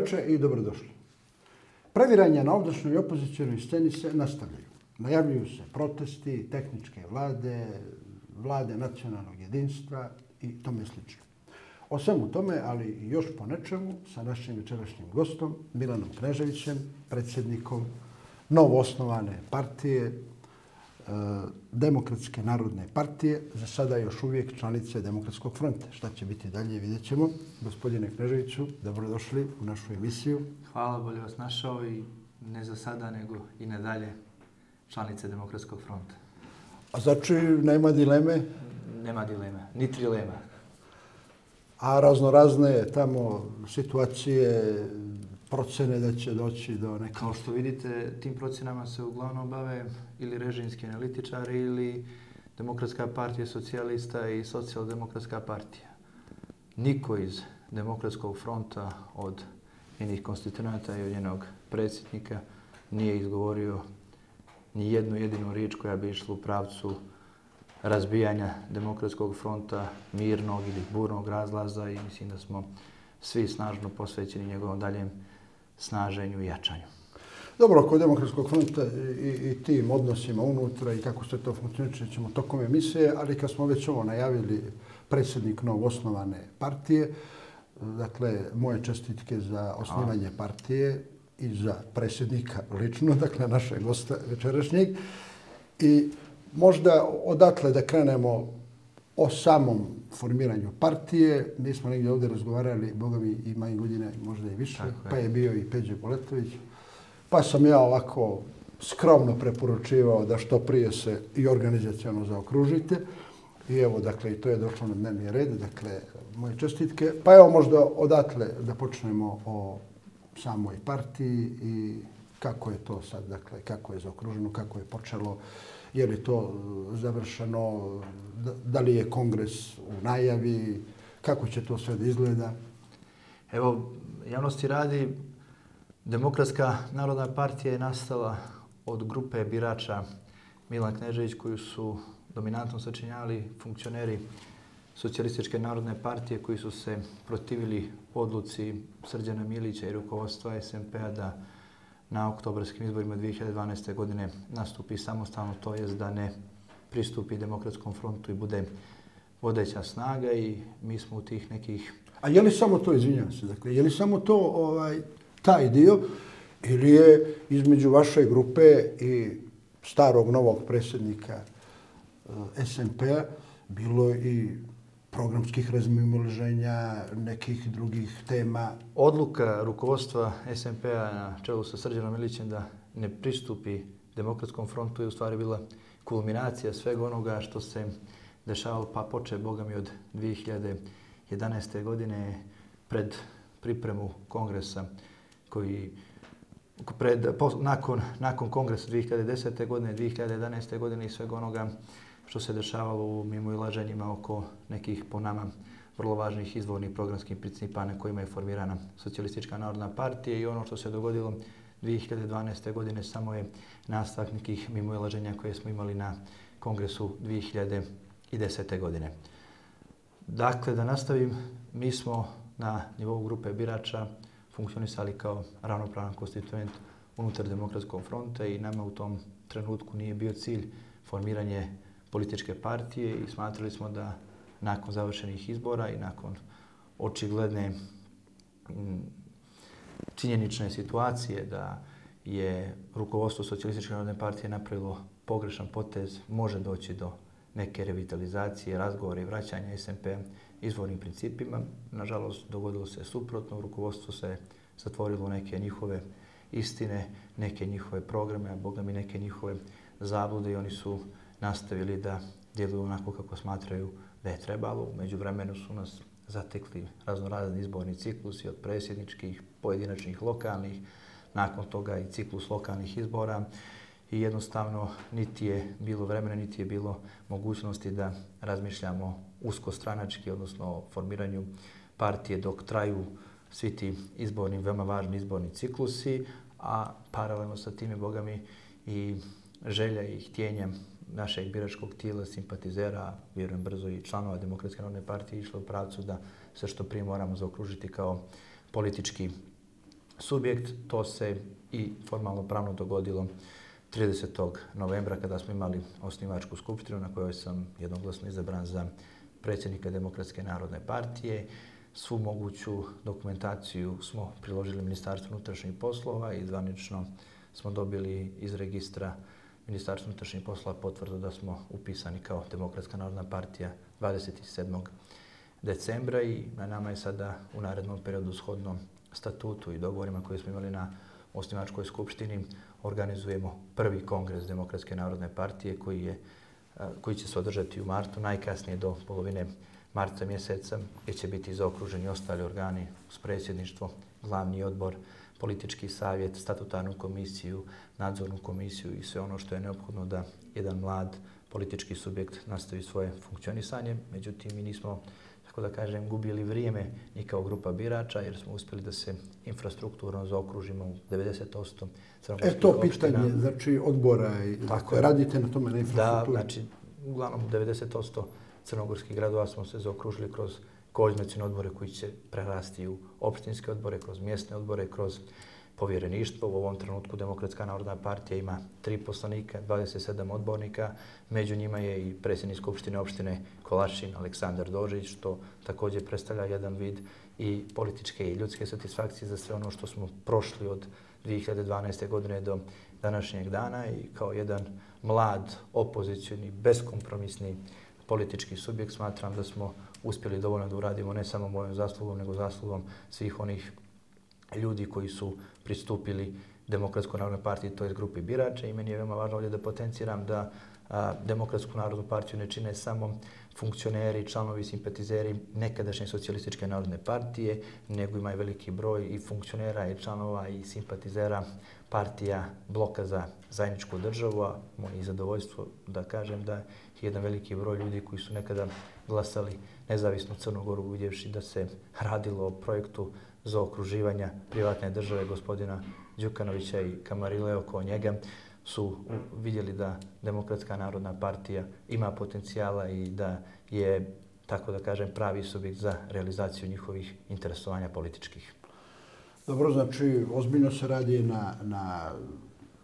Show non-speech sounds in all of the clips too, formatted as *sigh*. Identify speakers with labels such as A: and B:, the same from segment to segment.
A: veče i dobrodošli. Previranja na ovdašnjoj opozicijalnoj sceni se nastavljaju. Najavljuju se protesti, tehničke vlade, vlade nacionalnog jedinstva i tome slično. O svemu tome, ali još po nečemu, sa našim večerašnjim gostom, Milanom Kneževićem, predsjednikom novoosnovane partije, Demokratske narodne partije, za sada još uvijek članice Demokratskog fronta. Šta će biti dalje, vidjet ćemo. Gospodine Kneževiću, dobrodošli u našu emisiju.
B: Hvala, bolje vas našao i ne za sada, nego i nadalje članice Demokratskog fronta.
A: A znači, nema dileme?
B: Nema dileme, ni trilema.
A: A razno razne tamo situacije, procene da će doći do neke...
B: Kao što vidite, tim procenama se uglavnom bave ili režimski analitičari ili Demokratska partija socijalista i socijaldemokratska partija. Niko iz Demokratskog fronta od njenih konstituenata i od njenog predsjednika nije izgovorio ni jednu jedinu riječ koja bi išla u pravcu razbijanja Demokratskog fronta mirnog ili burnog razlaza i mislim da smo svi snažno posvećeni njegovom daljem snaženju i jačanju.
A: Dobro, oko demokratskog fronta i, i tim odnosima unutra i kako se to funkcioniče ćemo tokom emisije, ali kad smo već ovo najavili predsjednik novo osnovane partije, dakle, moje čestitke za osnivanje partije i za predsjednika lično, dakle, naše gosta večerašnjeg. I možda odatle da krenemo o samom formiranju partije. Mi smo negdje ovdje razgovarali, Boga mi ima i godine, možda i više, Tako pa je bio i Peđe Boletović. Pa sam ja ovako skromno preporučivao da što prije se i organizacijalno zaokružite. I evo, dakle, i to je došlo na dnevni red, dakle, moje čestitke. Pa evo možda odatle da počnemo o samoj partiji i kako je to sad, dakle, kako je zaokruženo, kako je počelo je li to e, završeno, da li je kongres u najavi, kako će to sve da izgleda?
B: Evo, javnosti radi, Demokratska narodna partija je nastala od grupe birača Milan Knežević koji su dominantno sačinjali funkcioneri Socialističke narodne partije koji su se protivili odluci Srđana Milića i rukovodstva SMP-a da na oktobarskim izborima 2012. godine nastupi samostalno, to je da ne pristupi demokratskom frontu i bude vodeća snaga i mi smo u tih nekih...
A: A je li samo to, izvinjam se, dakle, je li samo to ovaj, taj dio ili je između vaše grupe i starog novog predsjednika eh, SNP-a bilo i programskih razmimoleženja, nekih drugih tema.
B: Odluka rukovodstva SMP-a na čelu sa Srđanom Milićem da ne pristupi demokratskom frontu je u stvari bila kulminacija svega onoga što se dešavalo, pa poče, Boga mi, od 2011. godine pred pripremu kongresa koji pred, po, nakon, nakon kongresa 2010. godine, 2011. godine i svega onoga što se dešavalo u mimoilaženjima oko nekih po nama vrlo važnih izvornih programskih principa na kojima je formirana Socialistička narodna partija i ono što se dogodilo 2012. godine samo je nastavak nekih mimoilaženja koje smo imali na kongresu 2010. godine. Dakle, da nastavim, mi smo na nivou grupe birača funkcionisali kao ravnopravan konstituent unutar demokratskog fronta i nama u tom trenutku nije bio cilj formiranje političke partije i smatrali smo da nakon završenih izbora i nakon očigledne mm, činjenične situacije da je rukovodstvo Socialističke narodne partije napravilo pogrešan potez, može doći do neke revitalizacije, razgovore i vraćanja SMP izvornim principima. Nažalost, dogodilo se suprotno. Rukovodstvo se zatvorilo neke njihove istine, neke njihove programe, a boga mi neke njihove zablude i oni su nastavili da djeluju onako kako smatraju da je trebalo. Umeđu vremenu su nas zatekli raznorazni izborni ciklusi od presjedničkih, pojedinačnih, lokalnih, nakon toga i ciklus lokalnih izbora i jednostavno niti je bilo vremena, niti je bilo mogućnosti da razmišljamo usko stranački, odnosno o formiranju partije dok traju svi ti izborni, veoma važni izborni ciklusi, a paralelno sa time, boga mi, i želja i htjenje našeg biračkog tijela, simpatizera, vjerujem brzo i članova Demokratske narodne partije, išlo u pravcu da sve što prije moramo zaokružiti kao politički subjekt. To se i formalno pravno dogodilo 30. novembra kada smo imali osnivačku skupštinu na kojoj sam jednoglasno izabran za predsjednika Demokratske narodne partije. Svu moguću dokumentaciju smo priložili Ministarstvu unutrašnjih poslova i zvanično smo dobili iz registra Ministarstvo unutrašnjih posla potvrdu da smo upisani kao Demokratska narodna partija 27. decembra i na nama je sada u narednom periodu shodnom statutu i dogovorima koje smo imali na osnivačkoj skupštini organizujemo prvi kongres Demokratske narodne partije koji, je, koji će se održati u martu, najkasnije do polovine marta mjeseca, gdje će biti zaokruženi ostali organi uz predsjedništvo, glavni odbor, politički savjet, statutarnu komisiju, nadzornu komisiju i sve ono što je neophodno da jedan mlad politički subjekt nastavi svoje funkcionisanje. Međutim, mi nismo tako da kažem, gubili vrijeme ni kao grupa birača, jer smo uspjeli da se infrastrukturno zaokružimo u 90%
A: crnogorskih E to pitanje, znači odbora i tako je. radite na tome na infrastrukturi?
B: Da, znači, uglavnom 90% crnogorskih gradova smo se zaokružili kroz koordinacijne odbore koji će prerasti u opštinske odbore, kroz mjesne odbore, kroz povjereništvo. U ovom trenutku Demokratska narodna partija ima tri poslanika, 27 odbornika. Među njima je i predsjednik Skupštine opštine Kolašin, Aleksandar Dožić, što također predstavlja jedan vid i političke i ljudske satisfakcije za sve ono što smo prošli od 2012. godine do današnjeg dana i kao jedan mlad, opozicijni, beskompromisni politički subjekt smatram da smo uspjeli dovoljno da uradimo ne samo mojom zaslugom, nego zaslugom svih onih ljudi koji su pristupili Demokratskoj narodnoj partiji, to je grupi birača. I meni je veoma važno ovdje da potenciram da a, Demokratsku narodnu partiju ne čine samo funkcioneri, članovi, simpatizeri nekadašnje socijalističke narodne partije, nego ima i veliki broj i funkcionera i članova i simpatizera partija bloka za zajedničku državu, a moje zadovoljstvo da kažem da je jedan veliki broj ljudi koji su nekada glasali nezavisno Crnogoru uvidjevši da se radilo o projektu za okruživanja privatne države gospodina Đukanovića i Kamarile oko njega su vidjeli da Demokratska narodna partija ima potencijala i da je, tako da kažem, pravi subjekt za realizaciju njihovih interesovanja političkih.
A: Dobro, znači, ozbiljno se radi na, na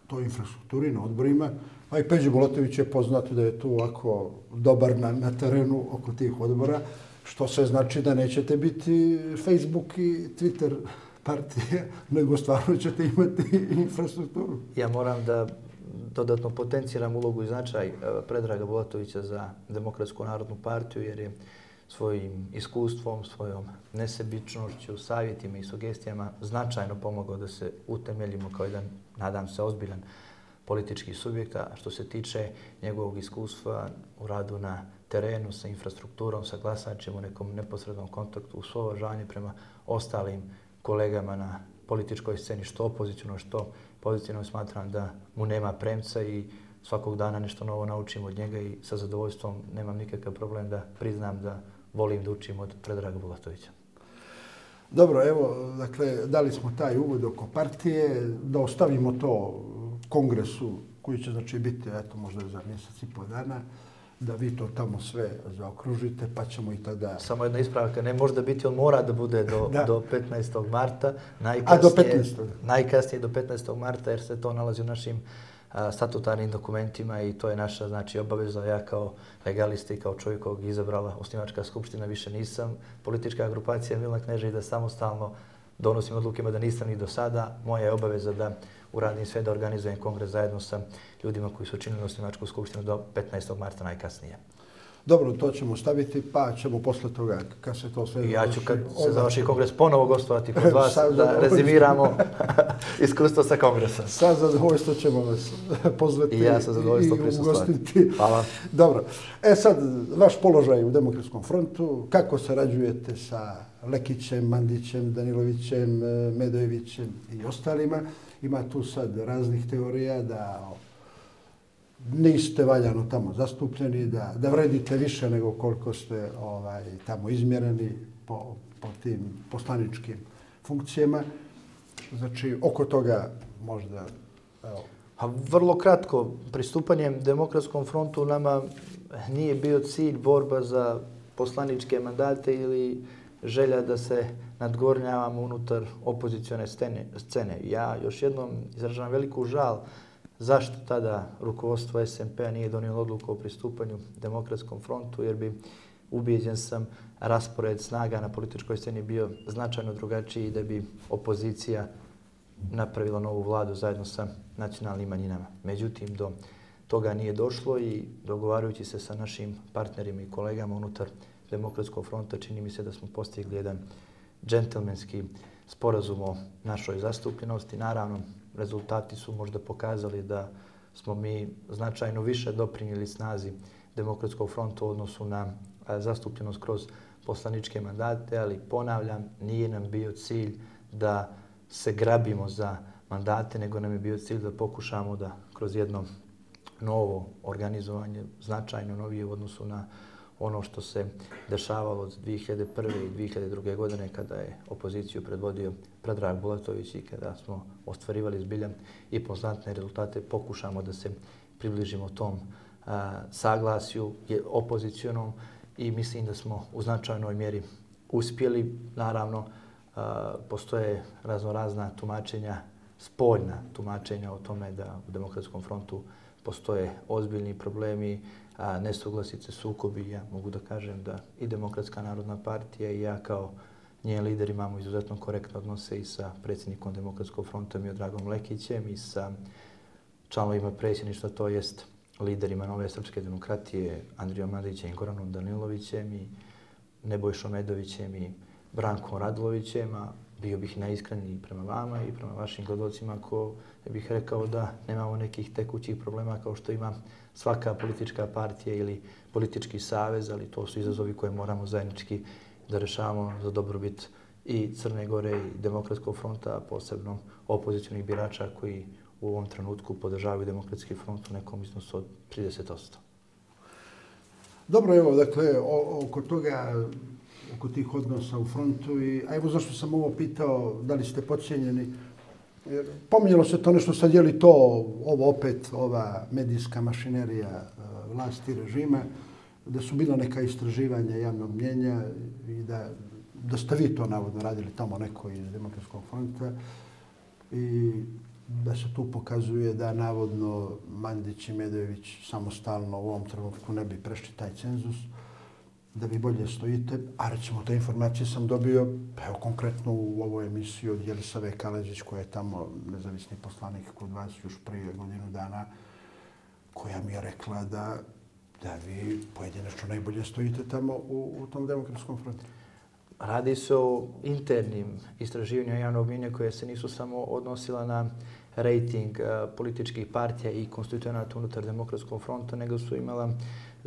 A: toj infrastrukturi, na odborima. Pa i Peđe Bolotović je poznato da je tu ovako dobar na, na terenu oko tih odbora, što se znači da nećete biti Facebook i Twitter partije, *laughs* nego stvarno ćete imati *laughs* infrastrukturu.
B: Ja moram da dodatno potenciram ulogu i značaj e, Predraga Bulatovića za Demokratsku narodnu partiju, jer je svojim iskustvom, svojom nesebičnošću, savjetima i sugestijama značajno pomogao da se utemeljimo kao jedan, nadam se, ozbiljan politički subjekt. A što se tiče njegovog iskustva u radu na terenu sa infrastrukturom, sa glasačem u nekom neposrednom kontaktu, u svoje prema ostalim kolegama na političkoj sceni, što opozicijno, što pozitivno smatram da mu nema premca i svakog dana nešto novo naučim od njega i sa zadovoljstvom nemam nikakav problem da priznam da volim da učim od Predraga Bogatovića.
A: Dobro, evo, dakle, dali smo taj uvod oko partije, da ostavimo to kongresu koji će znači biti, eto, možda za mjesec i pol dana da vi to tamo sve zaokružite, pa ćemo i tada...
B: Samo jedna ispravka, ne može da biti, on mora da bude do, da. do 15. marta.
A: Najkasnije, A do 15.
B: Najkasnije do 15. marta, jer se to nalazi u našim a, statutarnim dokumentima i to je naša znači, obaveza. Ja kao legalista i kao čovjek kog izabrala osnivačka skupština više nisam. Politička grupacija Milna Kneža i da samostalno donosim odluke, da nisam ni do sada. Moja je obaveza da uradim sve da organizujem kongres zajedno sa ljudima koji su činili osnivačku skupštinu do 15. marta najkasnije.
A: Dobro, to ćemo staviti, pa ćemo posle toga, kad se to sve...
B: Ja ću kad se završi kongres ponovo gostovati kod vas, da rezimiramo *laughs* iskustvo sa kongresa.
A: Sa zadovoljstvo ćemo vas pozvati
B: i, ja sa zadovoljstvo
A: i ugostiti.
B: Hvala.
A: Dobro. E sad, vaš položaj u Demokratskom frontu, kako se rađujete sa Lekićem, Mandićem, Danilovićem, e, Medojevićem i ostalima? Ima tu sad raznih teorija da niste valjano tamo zastupljeni, da, da vredite više nego koliko ste ovaj tamo izmjereni po, po tim poslaničkim funkcijama. Znači, oko toga možda... Evo.
B: A vrlo kratko, pristupanjem Demokratskom frontu nama nije bio cilj borba za poslaničke mandate ili želja da se nadgornjavamo unutar opozicione scene. Ja još jednom izražavam veliku žal zašto tada rukovodstvo SMP-a nije donijelo odluku o pristupanju demokratskom frontu, jer bi ubijeđen sam raspored snaga na političkoj sceni bio značajno drugačiji da bi opozicija napravila novu vladu zajedno sa nacionalnim manjinama. Međutim, do toga nije došlo i dogovarajući se sa našim partnerima i kolegama unutar Demokratskog fronta, čini mi se da smo postigli jedan džentelmenski sporazum o našoj zastupljenosti. Naravno, rezultati su možda pokazali da smo mi značajno više doprinjeli snazi Demokratskog fronta u odnosu na zastupljenost kroz poslaničke mandate, ali ponavljam, nije nam bio cilj da se grabimo za mandate, nego nam je bio cilj da pokušamo da kroz jedno novo organizovanje, značajno novije u odnosu na ono što se dešavalo od 2001. i 2002. godine kada je opoziciju predvodio Predrag Bulatović i kada smo ostvarivali zbilja i poznatne rezultate, pokušamo da se približimo tom a, saglasju opozicijonom i mislim da smo u značajnoj mjeri uspjeli. Naravno, a, postoje raznorazna tumačenja, spoljna tumačenja o tome da u Demokratskom frontu postoje ozbiljni problemi, a, nesuglasice, sukobi. Ja mogu da kažem da i Demokratska narodna partija i ja kao njen lider imamo izuzetno korektne odnose i sa predsjednikom Demokratskog fronta Miodragom Lekićem i sa članovima predsjedništva, to jest liderima Nove Srpske demokratije Andrijom Mladićem i Goranom Danilovićem i Nebojšom Medovićem i Brankom Radlovićem, a bio bih najiskreniji prema vama i prema vašim gledocima ako bih rekao da nemamo nekih tekućih problema kao što ima svaka politička partija ili politički savez, ali to su izazovi koje moramo zajednički da rešavamo za dobrobit i Crne Gore i Demokratskog fronta, a posebno opozicijalnih birača koji u ovom trenutku podržavaju Demokratski front u nekom iznosu od 30%.
A: Dobro, evo, dakle, oko toga oko tih odnosa u frontu i a evo zašto sam ovo pitao, da li ste podcijenjeni? Pominjalo se to nešto sad, je li to ovo opet, ova medijska mašinerija e, vlasti režima, da su bila neka istraživanja javnog mnjenja i da, da ste vi to navodno radili tamo neko iz Demokratskog fronta i da se tu pokazuje da navodno Mandić i Medojević samostalno u ovom trenutku ne bi prešli taj cenzus da vi bolje stojite, a recimo te informacije sam dobio, pa evo konkretno u ovoj emisiji od Jelisave Kaleđić, koja je tamo nezavisni poslanik kod vas još prije godinu dana, koja mi je rekla da, da vi pojedinačno najbolje stojite tamo u, u tom demokratskom frontu.
B: Radi se o internim istraživanju javnog mjenja koje se nisu samo odnosila na rejting uh, političkih partija i konstitucionata unutar demokratskog fronta, nego su imala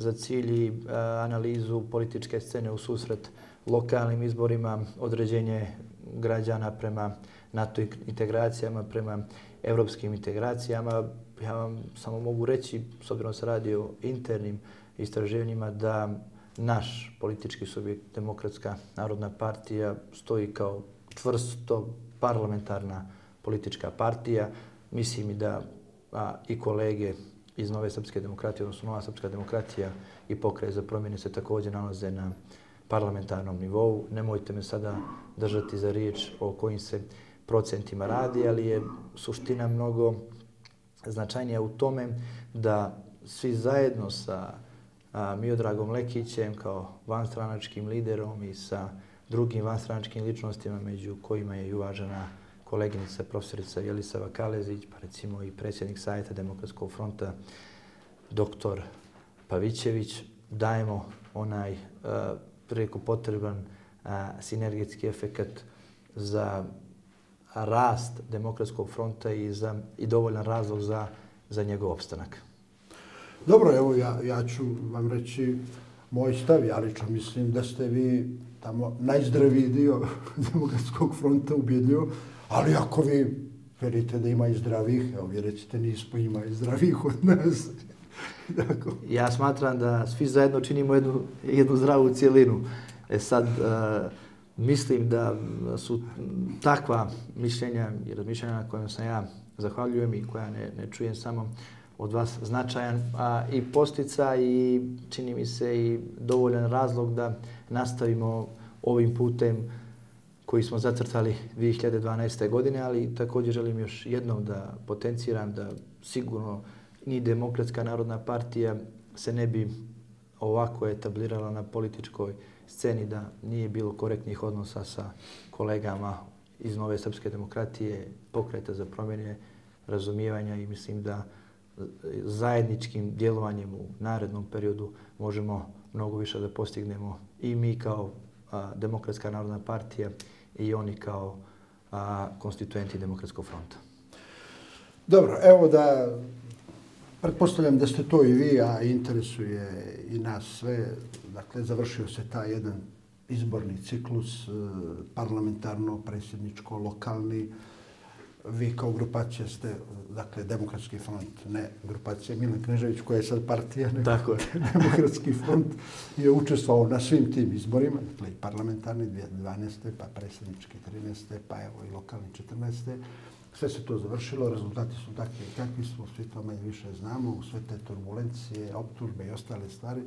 B: za cilj i e, analizu političke scene u susret lokalnim izborima, određenje građana prema NATO integracijama, prema evropskim integracijama. Ja vam samo mogu reći, s obzirom se radi o internim istraživanjima, da naš politički subjekt, Demokratska narodna partija, stoji kao čvrsto parlamentarna politička partija. Mislim i da a, i kolege iz Nove Srpske demokratije, odnosno Nova Srpska demokratija i pokraj za promjene se također nalaze na parlamentarnom nivou. Nemojte me sada držati za riječ o kojim se procentima radi, ali je suština mnogo značajnija u tome da svi zajedno sa Miodragom Lekićem kao vanstranačkim liderom i sa drugim vanstranačkim ličnostima među kojima je i uvažena koleginica profesorica Jelisava Kalezić, pa recimo i predsjednik sajta Demokratskog fronta doktor Pavićević, dajemo onaj eh, preko potreban eh, a, sinergetski efekat za rast Demokratskog fronta i, za, i dovoljan razlog za, za njegov opstanak.
A: Dobro, evo ja, ja ću vam reći moj stav, ja lično mislim da ste vi tamo najzdraviji dio *laughs* Demokratskog fronta ubjedljivo, Ali ako vi verite da ima i zdravih, evo vi recite nismo ima i zdravih od nas. *laughs*
B: Dakle. Ja smatram da svi zajedno činimo jednu, jednu zdravu cijelinu. E sad, uh, mislim da su takva mišljenja i razmišljenja na kojima sam ja zahvaljujem i koja ne, ne čujem samo od vas značajan a, i postica i čini mi se i dovoljan razlog da nastavimo ovim putem koji smo zacrtali 2012. godine, ali također želim još jednom da potenciram da sigurno ni Demokratska narodna partija se ne bi ovako etablirala na političkoj sceni da nije bilo korektnih odnosa sa kolegama iz Nove Srpske demokratije, pokreta za promjene razumijevanja i mislim da zajedničkim djelovanjem u narednom periodu možemo mnogo više da postignemo i mi kao a, Demokratska narodna partija i oni kao a, konstituenti Demokratskog fronta.
A: Dobro, evo da pretpostavljam da ste to i vi, a interesuje i nas sve. Dakle, završio se taj jedan izborni ciklus, e, parlamentarno, predsjedničko, lokalni, vi kao grupacija ste, dakle, Demokratski front, ne grupacija Milan Knežević, koja je sad partija, nego Tako *laughs* Demokratski front je učestvovao na svim tim izborima, dakle, i parlamentarni 2012. pa predsjednički 13. pa evo i lokalni 14. Sve se to završilo, rezultati su takvi i kakvi smo, svi to manje više znamo, u sve te turbulencije, optužbe i ostale stvari,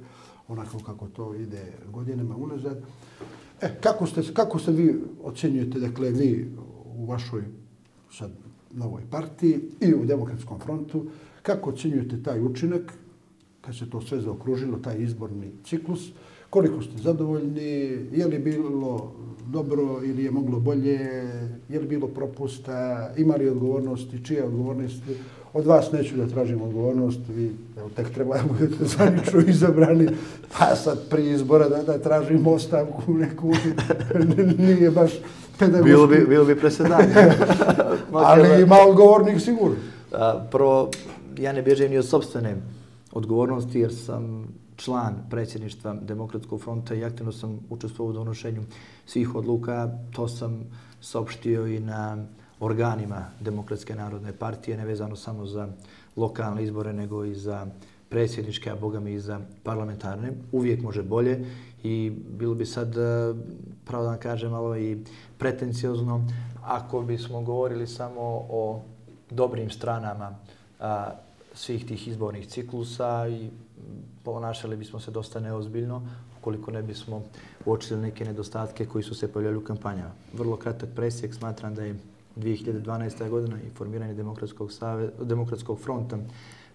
A: onako kako to ide godinama unazad. E, kako ste, kako ste vi ocjenjujete, dakle, vi u vašoj sad novoj partiji i u demokratskom frontu. Kako ocenjujete taj učinak, kad se to sve zaokružilo, taj izborni ciklus, koliko ste zadovoljni, je li bilo dobro ili je moglo bolje, je li bilo propusta, ima li odgovornosti, Čija odgovornost? od vas neću da tražim odgovornost, vi evo, tek treba da budete zvanično *laughs* izabrani, pa sad prije izbora da, da tražim ostavku neku, *laughs* nije baš pedagoški.
B: Bilo bi, bilo bi presedanje. *laughs*
A: Ali ima odgovornik sigurno.
B: Prvo, ja ne bježem ni od sobstvene odgovornosti jer sam član predsjedništva Demokratskog fronta i aktivno sam učestvovao u donošenju svih odluka. To sam saopštio i na organima Demokratske narodne partije, nevezano samo za lokalne izbore, nego i za predsjedničke, a boga mi i za parlamentarne. Uvijek može bolje i bilo bi sad, e, pravo da vam kažem, malo i pretencijozno, ako bismo govorili samo o dobrim stranama a, svih tih izbornih ciklusa i ponašali bismo se dosta neozbiljno ukoliko ne bismo uočili neke nedostatke koji su se pojavljali u kampanjama. Vrlo kratak presjek, smatram da je 2012. godina i formiranje Demokratskog, save, Demokratskog fronta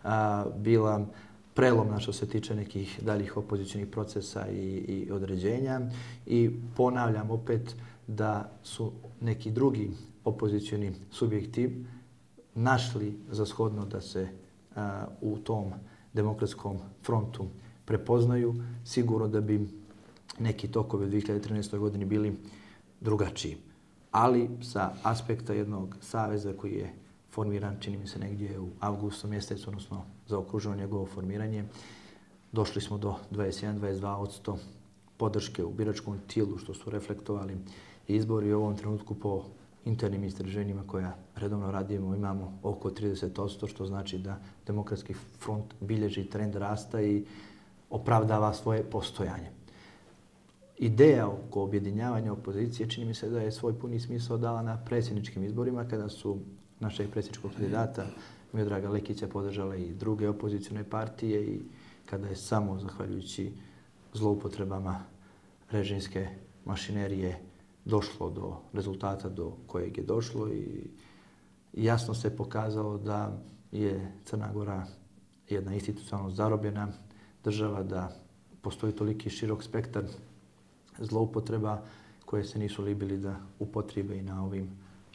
B: a, bila prelomna što se tiče nekih daljih opozicijnih procesa i, i određenja. I ponavljam opet da su neki drugi opozicijni subjekti našli za shodno da se a, u tom demokratskom frontu prepoznaju, sigurno da bi neki tokovi u 2013. godini bili drugačiji ali sa aspekta jednog saveza koji je formiran, čini mi se negdje u avgustu mjesecu, odnosno za okruženo njegovo formiranje, došli smo do 21-22% podrške u biračkom tijelu, što su reflektovali izbori u ovom trenutku po internim istraženjima koja redovno radimo, imamo oko 30%, što znači da demokratski front bilježi trend rasta i opravdava svoje postojanje. Ideja oko objedinjavanja opozicije čini mi se da je svoj puni smisao dala na predsjedničkim izborima kada su našeg predsjedničkog kandidata Miodraga Lekića podržale i druge opozicijne partije i kada je samo zahvaljujući zloupotrebama režimske mašinerije došlo do rezultata do kojeg je došlo i jasno se pokazalo da je Crna Gora jedna institucionalno zarobljena država, da postoji toliki širok spektar zloupotreba koje se nisu libili da upotribe i na ovim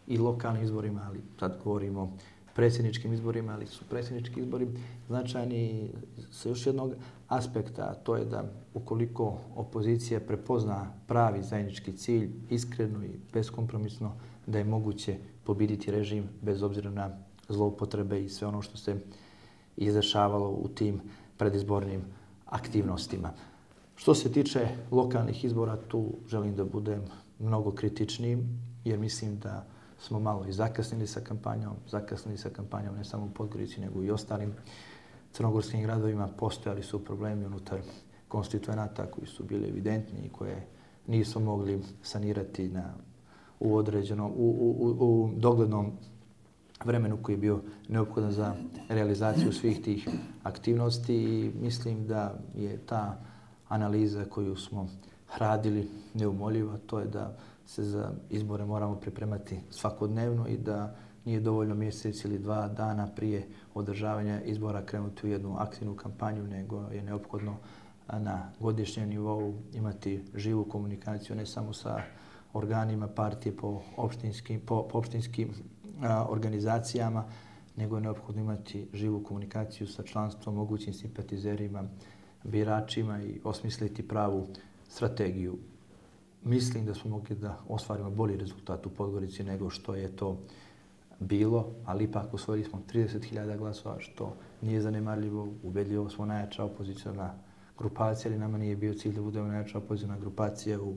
B: i lokalnim izborima, ali sad govorimo predsjedničkim izborima, ali su predsjednički izbori značajni sa još jednog aspekta, a to je da ukoliko opozicija prepozna pravi zajednički cilj, iskreno i beskompromisno, da je moguće pobiditi režim bez obzira na zloupotrebe i sve ono što se izdešavalo u tim predizbornim aktivnostima. Što se tiče lokalnih izbora, tu želim da budem mnogo kritičnijim, jer mislim da smo malo i zakasnili sa kampanjom, zakasnili sa kampanjom ne samo u Podgorici, nego i ostalim crnogorskim gradovima. Postojali su problemi unutar konstituenata koji su bili evidentni i koje nismo mogli sanirati na, u određenom, u, u, u, u doglednom vremenu koji je bio neophodan za realizaciju svih tih aktivnosti i mislim da je ta analiza koju smo radili neumoljiva, to je da se za izbore moramo pripremati svakodnevno i da nije dovoljno mjesec ili dva dana prije održavanja izbora krenuti u jednu aktivnu kampanju, nego je neophodno na godišnjem nivou imati živu komunikaciju ne samo sa organima partije po opštinskim, po, po opštinskim a, organizacijama, nego je neophodno imati živu komunikaciju sa članstvom, mogućim simpatizerima, biračima i osmisliti pravu strategiju. Mislim da smo mogli da ostvarimo bolji rezultat u Podgorici nego što je to bilo, ali ipak osvojili smo 30.000 glasova, što nije zanemarljivo. Ubedljivo smo najjača opozicijona grupacija, ali nama nije bio cilj da budemo najjača opozicijona grupacija u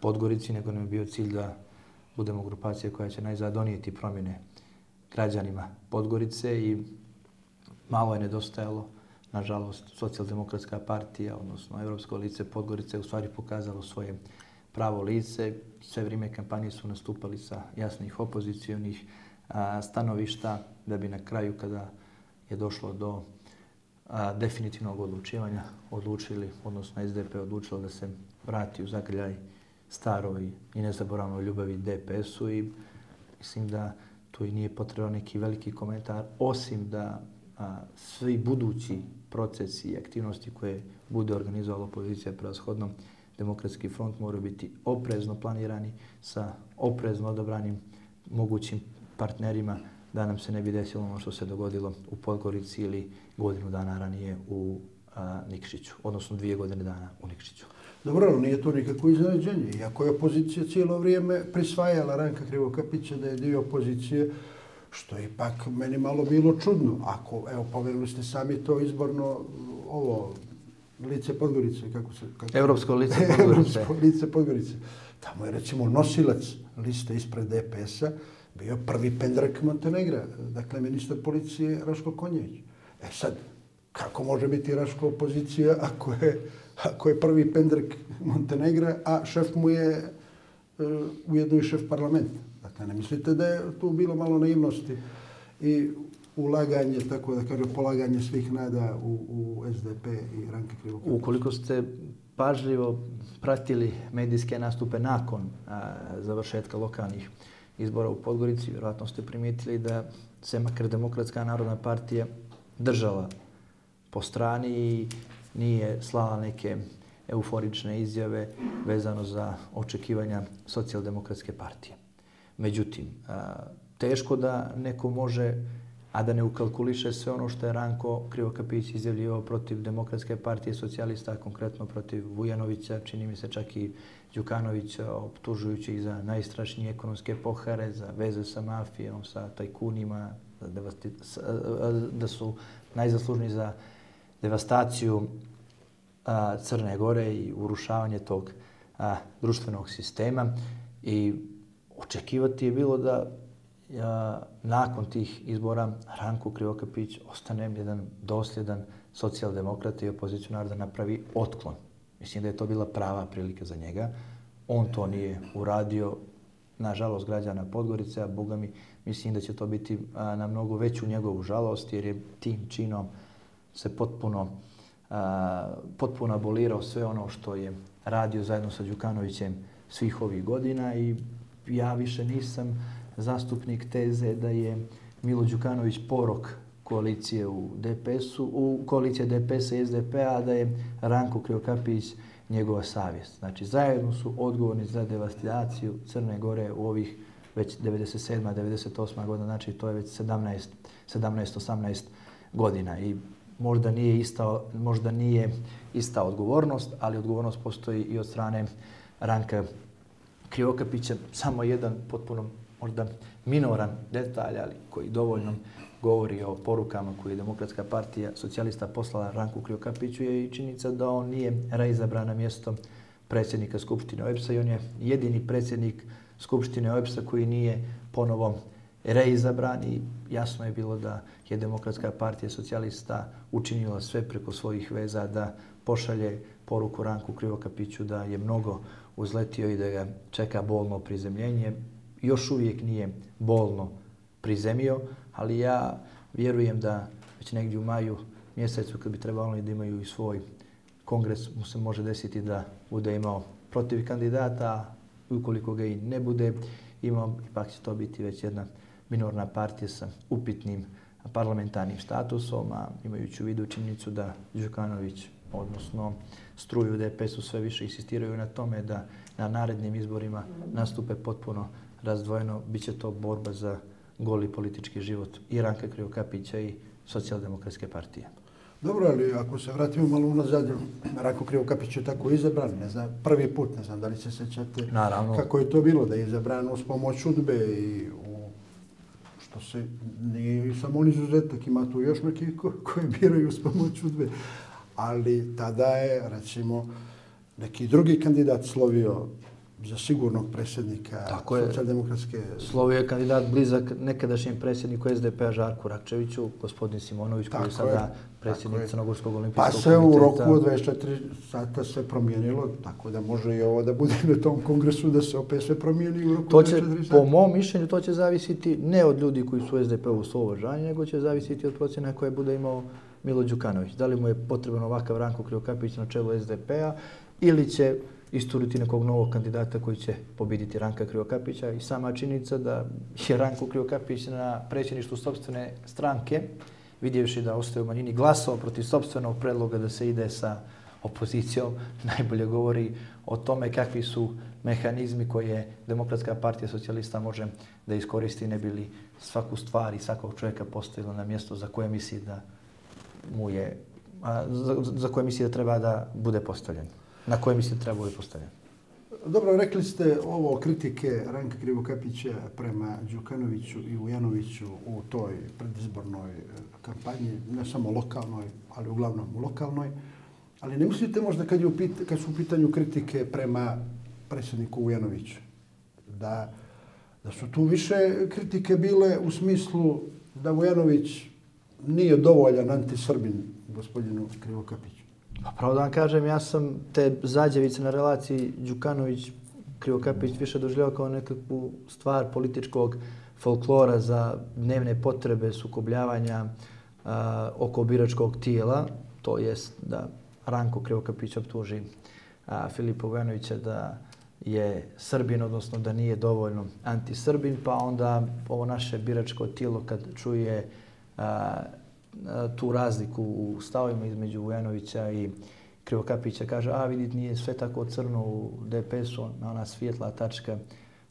B: Podgorici, nego nam je bio cilj da budemo grupacija koja će najzad donijeti promjene građanima Podgorice i malo je nedostajalo. Nažalost, socijaldemokratska partija, odnosno Evropsko lice Podgorice, u stvari pokazalo svoje pravo lice. Sve vrijeme kampanje su nastupali sa jasnih opozicijonih stanovišta, da bi na kraju, kada je došlo do a, definitivnog odlučivanja, odlučili, odnosno SDP odlučilo da se vrati u zagrljaj staroj i nezaboravnoj ljubavi DPS-u i mislim da tu i nije potreban neki veliki komentar, osim da a, svi budući procesi i aktivnosti koje bude organizovala opozicija prevashodno demokratski front moraju biti oprezno planirani sa oprezno odobranim mogućim partnerima da nam se ne bi desilo ono što se dogodilo u Podgorici ili godinu dana ranije u a, Nikšiću, odnosno dvije godine dana u Nikšiću.
A: Dobro, ali nije to nikako iznenađenje. Iako je opozicija cijelo vrijeme prisvajala Ranka Krivokapića da je dio opozicije, što je ipak meni malo bilo čudno. Ako, evo, pomenuli ste sami to izborno, ovo, lice Podgorice, kako se... Kako
B: Evropsko lice *laughs* Podgorice.
A: Evropsko lice Podgorice. Tamo je, recimo, nosilac liste ispred DPS-a, bio prvi pendrak Montenegra, dakle, ministar policije Raško Konjević. E sad, kako može biti Raško opozicija ako je, ako je prvi pendrak Montenegra, a šef mu je uh, ujedno i šef parlamenta? Dakle, ne mislite da je tu bilo malo naivnosti i ulaganje, tako da kažem, polaganje svih nada u, u SDP i Ranke Krivokapića?
B: Ukoliko ste pažljivo pratili medijske nastupe nakon a, završetka lokalnih izbora u Podgorici, vjerojatno ste primijetili da se makar Demokratska narodna partija držala po strani i nije slala neke euforične izjave vezano za očekivanja socijaldemokratske partije. Međutim, teško da neko može, a da ne ukalkuliše sve ono što je Ranko Krivokapić izjavljivao protiv demokratske partije socijalista, konkretno protiv Vujanovića, čini mi se čak i Đukanovića, optužujući ih za najstrašnije ekonomske pohare, za veze sa mafijom, sa tajkunima, da su najzaslužniji za devastaciju Crne Gore i urušavanje tog društvenog sistema. I očekivati je bilo da nakon tih izbora Ranko Krivokapić ostane jedan dosljedan socijaldemokrat i opozicionar da napravi otklon Mislim da je to bila prava prilika za njega. On to nije uradio, nažalost, građana Podgorice, a Boga mi mislim da će to biti a, na mnogo veću njegovu žalost, jer je tim činom se potpuno, a, potpuno abolirao sve ono što je radio zajedno sa Đukanovićem svih ovih godina i ja više nisam zastupnik teze da je Milo Đukanović porok koalicije u DPS-u, u koalicije DPS-a i SDP-a, da je Ranko Kriokapić njegova savjest. Znači, zajedno su odgovorni za devastaciju Crne Gore u ovih već 97. 98. godina, znači to je već 17. 17-18 godina i možda nije ista možda nije ista odgovornost, ali odgovornost postoji i od strane Ranka Kriokapića, samo jedan potpuno možda minoran detalj, ali koji dovoljno govori o porukama koje je Demokratska partija socijalista poslala Ranku Kljokapiću je i činjenica da on nije reizabran na mjesto predsjednika Skupštine OEPS-a i on je jedini predsjednik Skupštine OEPS-a koji nije ponovo reizabran i jasno je bilo da je Demokratska partija socijalista učinila sve preko svojih veza da pošalje poruku Ranku Krivokapiću da je mnogo uzletio i da ga čeka bolno prizemljenje. Još uvijek nije bolno prizemio, ali ja vjerujem da već negdje u maju mjesecu kad bi trebalo da imaju i svoj kongres, mu se može desiti da bude imao protiv kandidata, ukoliko ga i ne bude imao, ipak će to biti već jedna minorna partija sa upitnim parlamentarnim statusom, a imajući u vidu činjenicu da Đukanović, odnosno struju DPS-u sve više insistiraju na tome da na narednim izborima nastupe potpuno razdvojeno, bit će to borba za goli politički život i Ranka Krivokapića i socijaldemokratske partije.
A: Dobro, ali ako se vratimo malo unazad, Ranko Krivokapić je tako izabran, ne znam, prvi put, ne znam da li se sećate
B: Naravno.
A: kako je to bilo, da je izabran uz pomoć udbe i u, što se nije samo on izuzetak, ima tu još neki ko, koji biraju uz pomoć udbe, ali tada je, recimo, neki drugi kandidat slovio za sigurnog predsjednika Tako je. socijaldemokratske...
B: Slovio je kandidat blizak nekadašnjem predsjedniku SDP-a Žarku Rakčeviću, gospodin Simonović, koji je sada predsjednik Crnogorskog olimpijskog
A: Pa se u roku od 24 sata se promijenilo, tako da može i ovo da bude na tom kongresu da se opet sve promijeni u roku
B: to će, 24 sata. Po mom mišljenju, to će zavisiti ne od ljudi koji su SDP-u svoje uvažanje, nego će zavisiti od procjena koje bude imao Milo Đukanović. Da li mu je potreban ovakav Ranko Krivokapić na čelu SDP-a ili će isturiti nekog novog kandidata koji će pobediti Ranka Kriokapića i sama činjenica da je Ranko Kriokapić na prećeništu sobstvene stranke, vidjevši da ostaje u manjini glasao protiv sobstvenog predloga da se ide sa opozicijom, *laughs* najbolje govori o tome kakvi su mehanizmi koje Demokratska partija socijalista može da iskoristi ne bili svaku stvar i svakog čovjeka postavila na mjesto za koje misli da mu je, a, za, za koje misli da treba da bude postavljen na koje mi se treba postavljati?
A: Dobro, rekli ste ovo kritike Ranka Krivokapića prema Đukanoviću i Ujanoviću u toj predizbornoj e, kampanji, ne samo lokalnoj, ali uglavnom lokalnoj. Ali ne mislite možda kad, je pit, kad su u pitanju kritike prema predsjedniku Ujanoviću, da, da su tu više kritike bile u smislu da Vujanović nije dovoljan antisrbin gospodinu Krivokapiću?
B: Pa pravo da vam kažem, ja sam te zađevice na relaciji Đukanović Krivokapić više doživljava kao nekakvu stvar političkog folklora za dnevne potrebe sukobljavanja uh, oko biračkog tijela, to jest da Ranko Krivokapić optuži uh, Filipa Uvenovića da je Srbin, odnosno da nije dovoljno antisrbin, pa onda ovo naše biračko tijelo kad čuje uh, Eh, tu razliku u stavima između Vujanovića i Krivokapića. Kaže, a vidite, nije sve tako crno u DPS-u, na ona svjetla tačka.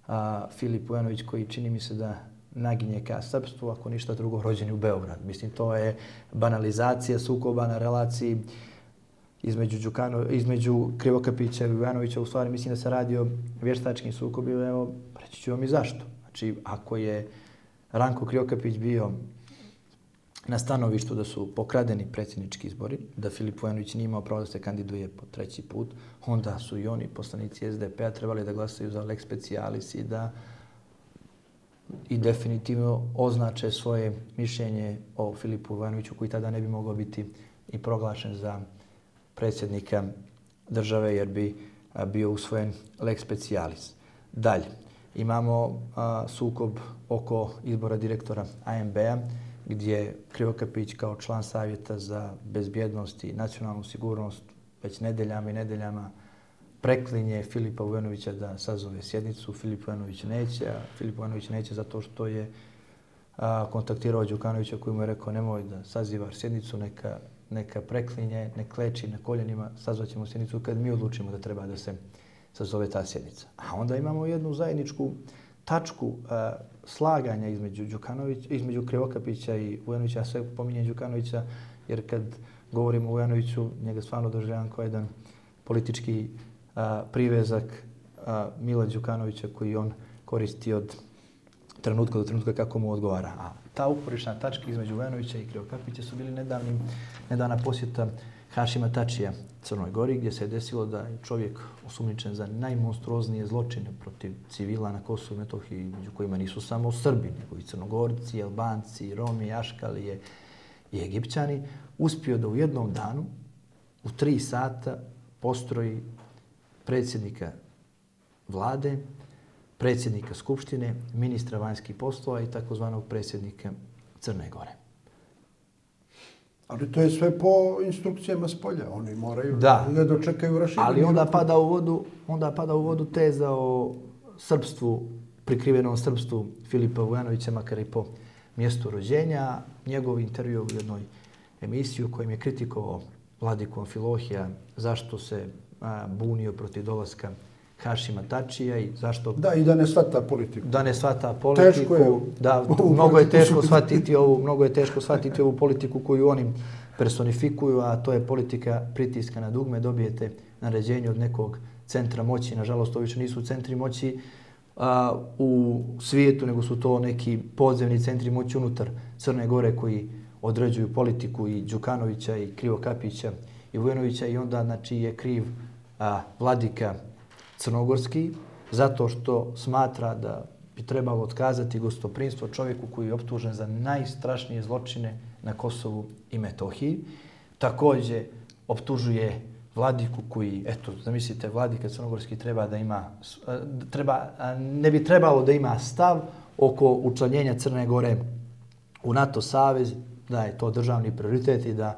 B: A, Filip Vujanović koji čini mi se da naginje ka srpstvu, ako ništa drugo, rođeni u Beograd. Mislim, to je banalizacija sukoba na relaciji između, Đukano, između Krivokapića i Vujanovića. U stvari, mislim da se radi o vještačkim sukobima. Evo, reći ću vam i zašto. Znači, ako je Ranko Krivokapić bio na stanovištu da su pokradeni predsjednički izbori, da Filip Vojanović nije imao pravo da se kandiduje po treći put, onda su i oni, poslanici SDP-a, trebali da glasaju za lex specialis i da i definitivno označe svoje mišljenje o Filipu Vojanoviću, koji tada ne bi mogao biti i proglašen za predsjednika države, jer bi bio usvojen lex specialis. Dalje, imamo a, sukob oko izbora direktora AMB-a, gdje Krivokapić kao član savjeta za bezbjednost i nacionalnu sigurnost već nedeljama i nedeljama preklinje Filipa Vujanovića da sazove sjednicu. Filip Vujanović neće, a Filip Vujanović neće zato što je a, kontaktirao Đukanovića koji mu je rekao nemoj da sazivaš sjednicu, neka, neka preklinje, ne kleči na koljenima, sazvaćemo sjednicu kad mi odlučimo da treba da se sazove ta sjednica. A onda imamo jednu zajedničku tačku e, slaganja između Đukanović, između Krivokapića i Vujanovića, ja sve pominje Đukanovića, jer kad govorimo o Vujanoviću, njega stvarno doživljavam kao jedan politički a, privezak a, Mila Đukanovića koji on koristi od trenutka do trenutka kako mu odgovara. A ta uporišna tačka između Vujanovića i Krivokapića su bili nedavnim, nedavna posjeta Hašima Tačija Crnoj Gori, gdje se je desilo da je čovjek osumničen za najmonstruoznije zločine protiv civila na Kosovo i Metohiji, među kojima nisu samo Srbi, nego i Crnogorci, Albanci, Romi, Aškalije i Egipćani, uspio da u jednom danu, u tri sata, postroji predsjednika vlade, predsjednika Skupštine, ministra vanjskih poslova i takozvanog predsjednika Crne Gore.
A: Ali to je sve po instrukcijama s polja. Oni moraju
B: Da.
A: da dočekaju raširenje.
B: Ali onda pada u vodu, onda pada u vodu teza o srpstvu, prikrivenom srpstvu Filipa Vujanovića, makar i po mjestu rođenja. Njegov intervju u jednoj emisiji u kojem je kritikovao Vladiku Amfilohija zašto se a, bunio protiv dolaska Hašima Tačija i zašto
A: Da, i da ne svata politiku.
B: da ne shvata politiku.
A: Teško je.
B: Da, mnogo je teško shvatiti ovu, mnogo je teško shvatiti ovu politiku koju oni personifikuju, a to je politika pritiska na dugme, dobijete naređenje od nekog centra moći, nažalost to više nisu centri moći a, u svijetu, nego su to neki podzemni centri moći unutar Crne Gore koji određuju politiku i Đukanovića i Krivokapića i Vujanovića i onda znači je kriv a, vladika crnogorski zato što smatra da bi trebalo otkazati gostoprinstvo čovjeku koji je optužen za najstrašnije zločine na Kosovu i Metohiji. Također optužuje vladiku koji, eto, zamislite, vladika crnogorski treba da ima, treba, ne bi trebalo da ima stav oko učlanjenja Crne Gore u NATO savez, da je to državni prioritet i da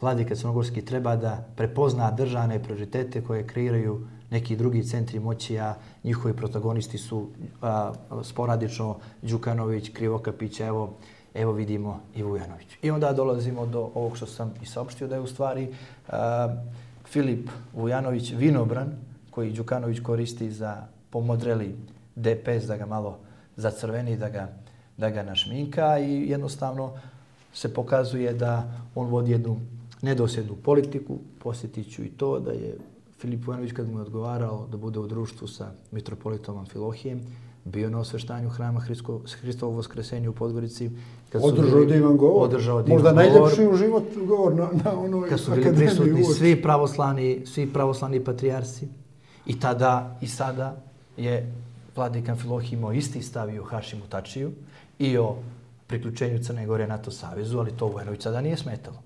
B: vladika Crnogorski treba da prepozna državne prioritete koje kreiraju neki drugi centri moći, a njihovi protagonisti su a, sporadično Đukanović, Krivokapić, evo, evo vidimo i Vujanović. I onda dolazimo do ovog što sam i saopštio da je u stvari a, Filip Vujanović vinobran koji Đukanović koristi za pomodreli DPS da ga malo zacrveni, da ga, da ga našminka i jednostavno se pokazuje da on vodi jednu nedosljednu politiku. Posjetit ću i to da je Filip Vujanović kad mu je odgovarao da bude u društvu sa mitropolitom Amfilohijem, bio na osveštanju hrama Hristo, Hristovog voskresenja u Podgorici. Kad su
A: Održao
B: bili-
A: divan govor.
B: Održao divan
A: Možda
B: govor.
A: najljepši u život govor na, na onoj
B: Kad su bili prisutni
A: uoči.
B: svi pravoslavni, svi pravoslavni patrijarsi. I tada i sada je vladika Amfilohij imao isti stav i o Hašimu Tačiju i o priključenju Crne Gore NATO savezu, ali to Vujanović sada nije smetalo.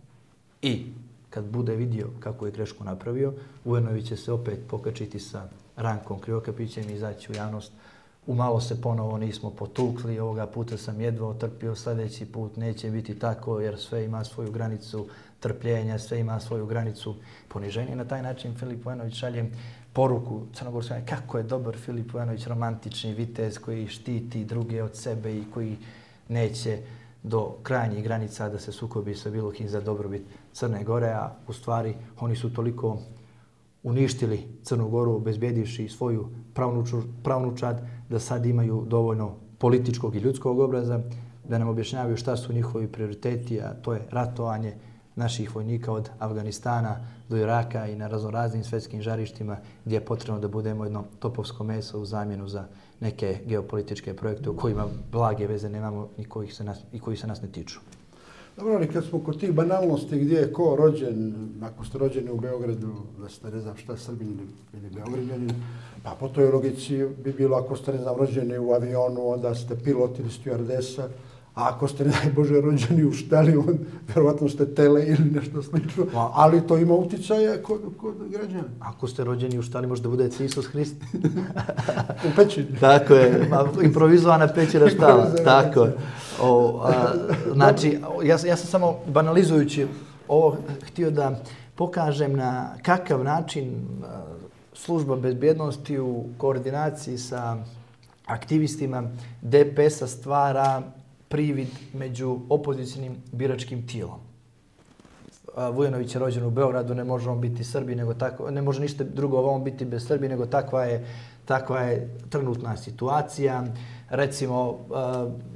B: I kad bude vidio kako je grešku napravio, Vujanović će se opet pokačiti sa Rankom Krivokapićem i izaći u javnost. Umalo se ponovo nismo potukli, ovoga puta sam jedva otrpio, sljedeći put neće biti tako jer sve ima svoju granicu trpljenja, sve ima svoju granicu poniženja. Na taj način Filip Vujanović šalje poruku Crnogorskoj kako je dobar Filip Vujanović, romantični vitez koji štiti druge od sebe i koji neće do krajnjih granica da se sukobi sa bilo kim za dobrobit Crne Gore, a u stvari oni su toliko uništili Crnu Goru, obezbjedivši svoju pravnuču, pravnučad, da sad imaju dovoljno političkog i ljudskog obraza, da nam objašnjavaju šta su njihovi prioriteti, a to je ratovanje naših vojnika od Afganistana do Iraka i na raznoraznim svetskim žarištima gdje je potrebno da budemo jedno topovsko meso u zamjenu za neke geopolitičke projekte u kojima blage veze nemamo i koji se nas, i koji se nas ne tiču.
A: Dobro, ali kad smo kod tih banalnosti gdje je ko rođen, ako ste rođeni u Beogradu, da ste ne znam šta Srbin ili, ili Beogradjanin, pa po toj logici bi bilo ako ste ne znam rođeni u avionu, onda ste pilot ili stewardesa, a ako ste ne daj Bože rođeni u štali, on, verovatno ste tele ili nešto slično, ali to ima utjecaja kod, kod građana.
B: Ako ste rođeni u štali, možda budete Isus Hrist. *laughs*
A: U pećini.
B: Tako je, improvizovana pećina štala. Tako je. O, a, znači, ja, ja sam samo banalizujući ovo htio da pokažem na kakav način služba bezbjednosti u koordinaciji sa aktivistima DPS-a stvara privid među opozicijnim biračkim tijelom. Vujanović je rođen u Beogradu, ne može on biti Srbi, nego tako, ne može ništa drugo on biti bez Srbi, nego takva je, takva je trenutna situacija. Recimo,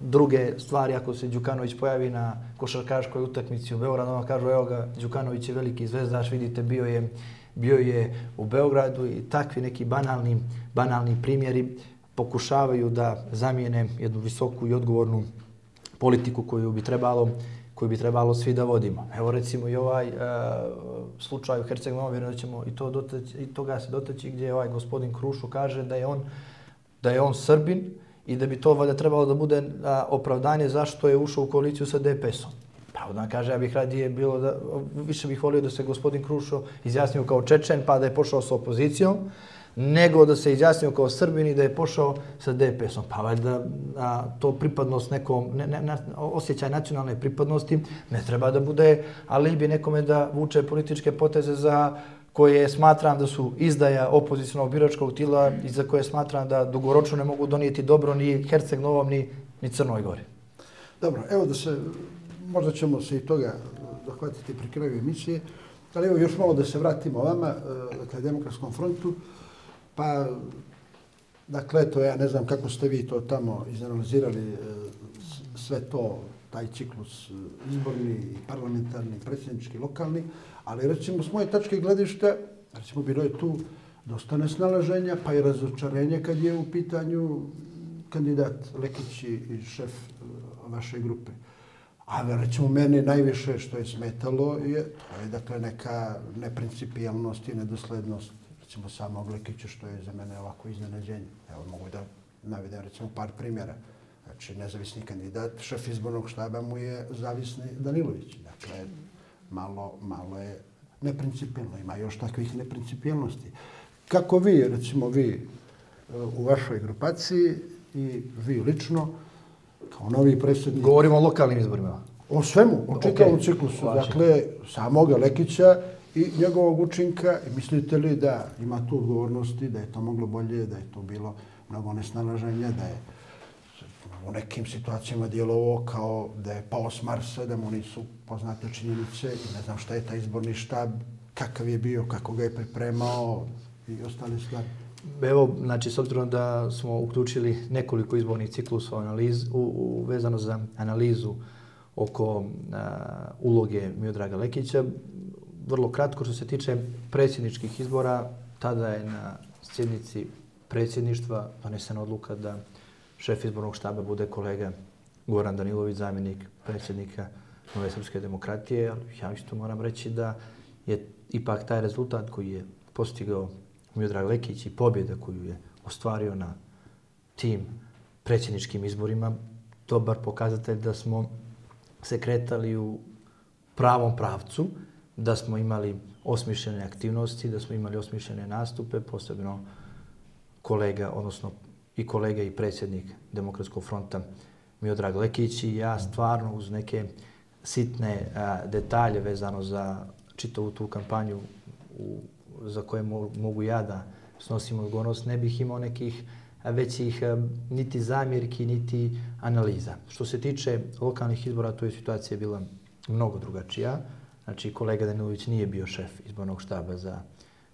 B: druge stvari, ako se Đukanović pojavi na košarkaškoj utakmici u Beogradu, ono kažu, evo ga, Đukanović je veliki zvezdaš, vidite, bio je, bio je u Beogradu i takvi neki banalni, banalni primjeri pokušavaju da zamijene jednu visoku i odgovornu politiku koju bi trebalo koju bi trebalo svi da vodimo. Evo recimo i ovaj e, slučaj u Herceg Novom, vjerujem da ćemo i, to dotaći, i toga se dotaći gdje ovaj gospodin Krušo kaže da je on da je on Srbin i da bi to valjda trebalo da bude a, opravdanje zašto je ušao u koaliciju sa DPS-om. Pa onda kaže, ja bih radije bilo da, više bih volio da se gospodin Krušo izjasnio kao Čečen, pa da je pošao sa opozicijom, nego da se izjasnio kao Srbin i da je pošao sa DPS-om. Pa valjda a, to pripadnost nekom, ne, ne, ne, osjećaj nacionalne pripadnosti ne treba da bude alibi nekome da vuče političke poteze za koje smatram da su izdaja opozicionog biračkog tila i za koje smatram da dugoročno ne mogu donijeti dobro ni Herceg Novom ni, ni Crnoj Gori.
A: Dobro, evo da se, možda ćemo se i toga dohvatiti pri kraju emisije, ali evo još malo da se vratimo vama, e, dakle, Demokratskom frontu, pa, dakle, to ja ne znam kako ste vi to tamo izanalizirali, e, sve to, taj ciklus e, izborni, parlamentarni, predsjednički, lokalni, Ali recimo s moje tačke gledišta, recimo bilo je tu dosta nesnalaženja, pa i razočarenje kad je u pitanju kandidat Lekić i šef e, vaše grupe. A recimo meni najviše što je smetalo je, to je dakle neka neprincipijalnost i nedoslednost recimo samog Lekića što je za mene ovako iznenađenje. Evo mogu da navedem recimo par primjera. Znači nezavisni kandidat, šef izbornog štaba mu je zavisni Danilović. Dakle, malo, malo je neprincipijalno. Ima još takvih neprincipijalnosti. Kako vi, recimo vi u vašoj grupaciji i vi lično, kao novi predsjednik...
B: Govorimo o lokalnim izborima.
A: O svemu, o čitavom okay. ciklusu. Dakle, samog Lekića i njegovog učinka. I mislite li da ima tu odgovornosti, da je to moglo bolje, da je to bilo mnogo nesnalaženja, da je u nekim situacijama djelovo kao da je pao s Marsa, da mu nisu poznate činjenice i ne znam šta je taj izborni štab, kakav je bio, kako ga je pripremao i ostale stvari.
B: Evo, znači, s obzirom da smo uključili nekoliko izbornih ciklusa u, analiz, u, u, vezano za analizu oko a, uloge Miodraga Lekića, vrlo kratko što se tiče predsjedničkih izbora, tada je na sjednici predsjedništva donesena odluka da šef izbornog štaba bude kolega Goran Danilović, zamjenik predsjednika Nove Srpske demokratije. ali Ja isto moram reći da je ipak taj rezultat koji je postigao Miodrag Lekić i pobjeda koju je ostvario na tim predsjedničkim izborima, dobar pokazatelj da smo se kretali u pravom pravcu, da smo imali osmišljene aktivnosti, da smo imali osmišljene nastupe, posebno kolega, odnosno i kolega i predsjednik Demokratskog fronta Miodrag Lekić i ja stvarno uz neke sitne a, detalje vezano za čitavu tu kampanju u, za koje mo, mogu ja da snosim odgovornost, ne bih imao nekih većih niti zamjerki, niti analiza. Što se tiče lokalnih izbora, tu je situacija bila mnogo drugačija. Znači, kolega Danilović nije bio šef izbornog štaba za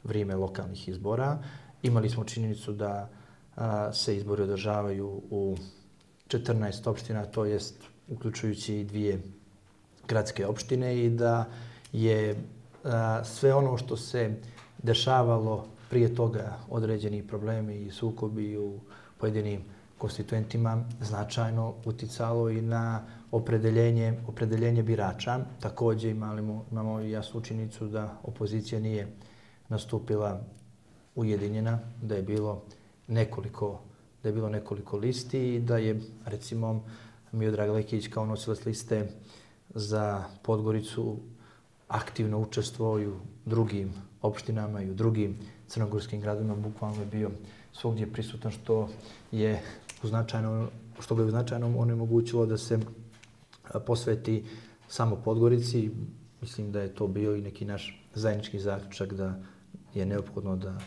B: vrijeme lokalnih izbora. Imali smo činjenicu da se izbori održavaju u 14 opština, to jest uključujući i dvije gradske opštine i da je sve ono što se dešavalo prije toga određeni problemi i sukobi u pojedinim konstituentima značajno uticalo i na opredeljenje, opredeljenje birača. Također imamo, imamo i jasnu činjenicu da opozicija nije nastupila ujedinjena, da je bilo nekoliko, da je bilo nekoliko listi i da je, recimo, Miodrag Lekić kao nosilac liste za Podgoricu aktivno učestvovao u drugim opštinama i u drugim crnogorskim gradovima, bukvalno je bio svogdje prisutan što je uznačajno, što ga je uznačajno onemogućilo da se posveti samo Podgorici. Mislim da je to bio i neki naš zajednički zaključak da je neophodno da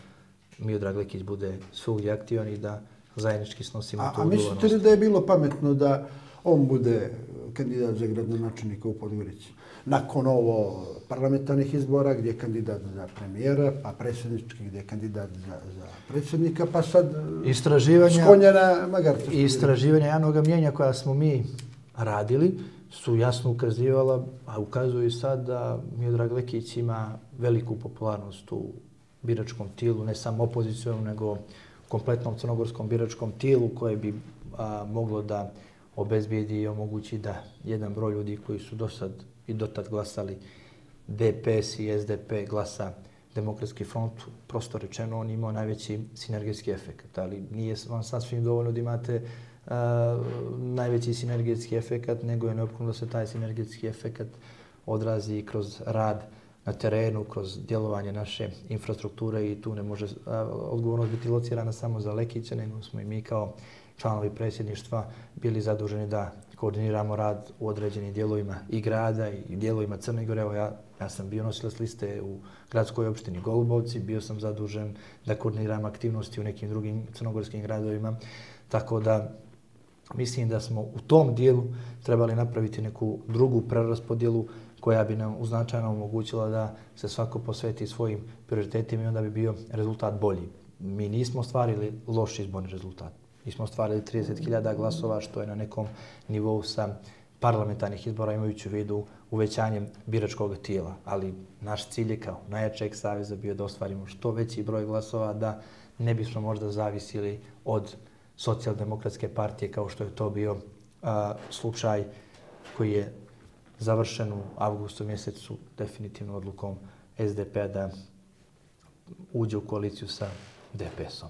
B: Miodrag Lekić bude svugdje aktivan i da zajednički snosimo tu
A: odgovornost. A mislite li da je bilo pametno da on bude kandidat za gradonačelnika u Podgorici? Nakon ovo parlamentarnih izbora gdje je kandidat za premijera, pa predsjednički gdje je kandidat za, za predsjednika, pa sad
B: istraživanja,
A: skonjena magarca.
B: Istraživanja javnog mjenja koja smo mi radili su jasno ukazivala, a ukazuju sad da Miodrag Lekić ima veliku popularnost u biračkom tijelu, ne samo opozicijom, nego kompletnom crnogorskom biračkom tijelu koje bi a, moglo da obezbijedi i omogući da jedan broj ljudi koji su do sad i dotad glasali DPS i SDP glasa Demokratski front, prosto rečeno, on imao najveći sinergijski efekt, ali nije vam sasvim dovoljno da imate a, najveći sinergijski efekat, nego je neophodno da se taj sinergijski efekat odrazi kroz rad na terenu kroz djelovanje naše infrastrukture i tu ne može odgovornost biti locirana samo za Lekića, nego smo i mi kao članovi predsjedništva bili zaduženi da koordiniramo rad u određenim dijelovima i grada i dijelovima Crne Gore. Evo ja, ja sam bio nosilac liste u gradskoj opštini Golubovci, bio sam zadužen da koordiniram aktivnosti u nekim drugim crnogorskim gradovima. Tako da mislim da smo u tom dijelu trebali napraviti neku drugu preraspodjelu koja bi nam uznačajno omogućila da se svako posveti svojim prioritetima i onda bi bio rezultat bolji. Mi nismo stvarili loš izborni rezultat. Mi smo stvarili 30.000 glasova, što je na nekom nivou sa parlamentarnih izbora imajući u vidu uvećanjem biračkog tijela. Ali naš cilj je kao najjačeg savjeza bio da ostvarimo što veći broj glasova, da ne bismo možda zavisili od socijaldemokratske partije kao što je to bio a, slučaj koji je završen u avgustu mjesecu definitivno odlukom SDP p-a da uđe u koaliciju sa DPS-om.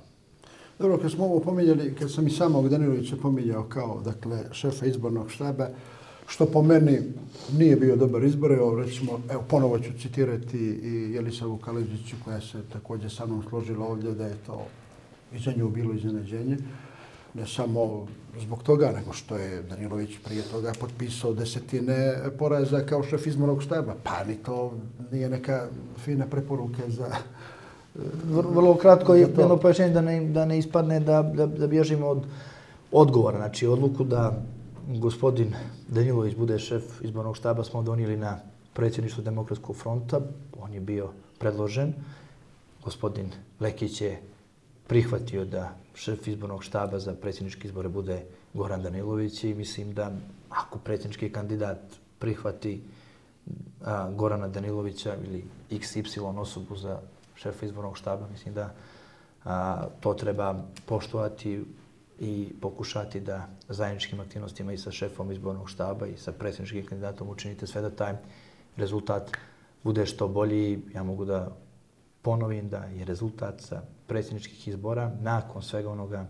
A: Dobro, kad smo ovo pominjali, kad sam i samog Danilovića pominjao kao dakle, šefa izbornog štaba, što po meni nije bio dobar izbor, evo, recimo, evo, ponovo ću citirati i Jelisavu Kaleđiću koja se također sa mnom složila ovdje da je to i za nju bilo iznenađenje ne samo zbog toga, nego što je Danilović prije toga potpisao desetine poraza kao šef izmorog štaba. Pa ni to nije neka fina preporuka za...
B: Vrlo kratko je jedno pojašnjenje da ne, da ne ispadne da, da, da bježimo od odgovora. Znači, odluku da gospodin Danilović bude šef izbornog štaba smo donijeli na predsjedništvu Demokratskog fronta. On je bio predložen. Gospodin Lekić je prihvatio da šef izbornog štaba za predsjednički izbore bude Goran Danilović i mislim da ako predsjednički kandidat prihvati a, Gorana Danilovića ili XY osobu za šefa izbornog štaba, mislim da a, to treba poštovati i pokušati da zajedničkim aktivnostima i sa šefom izbornog štaba i sa predsjedničkim kandidatom učinite sve da taj rezultat bude što bolji. Ja mogu da ponovim da je rezultat sa predsjedničkih izbora nakon svega onoga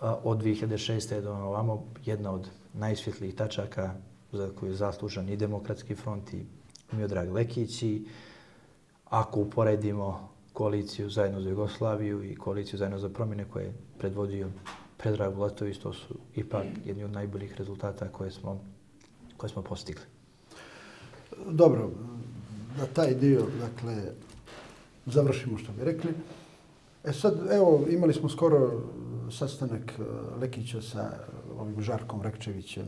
B: od 2006. do ovamo jedna od najsvjetlijih tačaka za koju je zaslužan i demokratski front i Miodrag Lekić i ako uporedimo koaliciju zajedno za Jugoslaviju i koaliciju zajedno za promjene koje je predvodio Predrag Bulatović, to su ipak jedni od najboljih rezultata koje smo, koje smo postigli.
A: Dobro, da taj dio, dakle, završimo što bi rekli. E sad, evo, imali smo skoro sastanak e, Lekića sa ovim Žarkom Rekčevićem.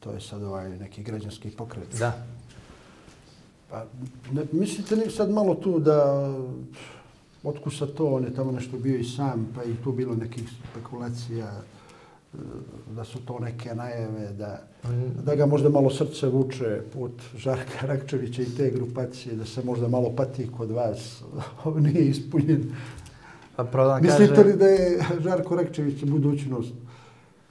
A: To je sad ovaj neki građanski pokret.
B: Da.
A: Pa, ne, mislite li sad malo tu da otkusa to, on je tamo nešto bio i sam, pa i tu bilo nekih spekulacija e, da su to neke najave, da, da ga možda malo srce vuče put Žarka Rakčevića i te grupacije, da se možda malo pati kod vas, *laughs* nije ispunjen.
B: Pa
A: Mislite kaže... li da je Žarko Rekčević budućnost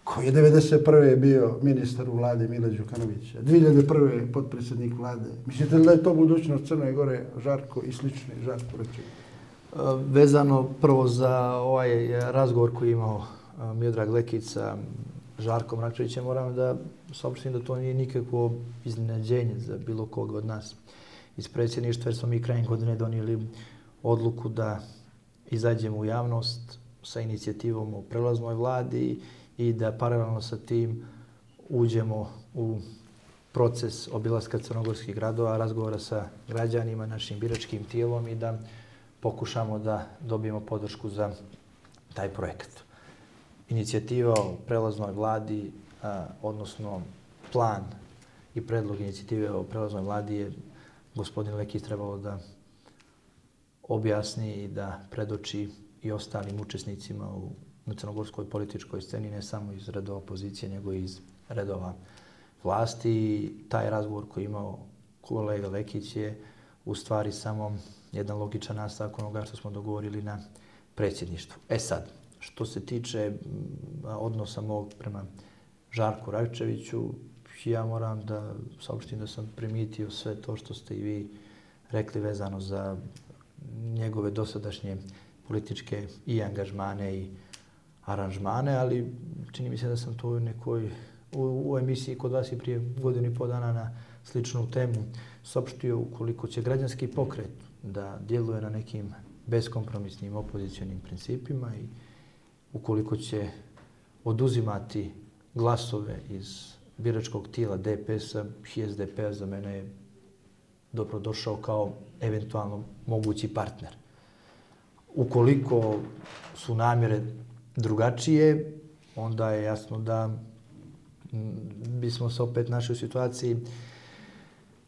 A: koji je 1991. bio ministar u vlade Mila Đukanovića, 2001. potpredsjednik vlade. Mislite li da je to budućnost Crne Gore, Žarko i slični Žarko Rekčević?
B: E, vezano prvo za ovaj razgovor koji imao e, Miodrag Lekić sa Žarkom Rakčevićem, moram da saopštim da to nije nikakvo iznenađenje za bilo koga od nas iz predsjedništva, jer smo mi krajem godine donijeli odluku da izađemo u javnost sa inicijativom o prelaznoj vladi i da paralelno sa tim uđemo u proces obilaska crnogorskih gradova, razgovora sa građanima, našim biračkim tijelom i da pokušamo da dobijemo podršku za taj projekat. Inicijativa o prelaznoj vladi, a, odnosno plan i predlog inicijative o prelaznoj vladi je gospodin Lekić trebalo da objasni i da predoči i ostalim učesnicima u crnogorskoj političkoj sceni, ne samo iz redova opozicije, nego i iz redova vlasti. Taj razgovor koji imao kolega Lekić je u stvari samo jedan logičan nastavak onoga što smo dogovorili na predsjedništvu. E sad, što se tiče odnosa mog prema Žarku Rajčeviću, ja moram da saopštim da sam primitio sve to što ste i vi rekli vezano za njegove dosadašnje političke i angažmane i aranžmane, ali čini mi se da sam to u nekoj u, u emisiji kod vas i prije godinu i po dana na sličnu temu sopštio ukoliko će građanski pokret da djeluje na nekim beskompromisnim opozicijonim principima i ukoliko će oduzimati glasove iz biračkog tijela DPS-a i SDP-a za mene je dobrodošao kao eventualno mogući partner. Ukoliko su namjere drugačije, onda je jasno da bismo se opet našli u situaciji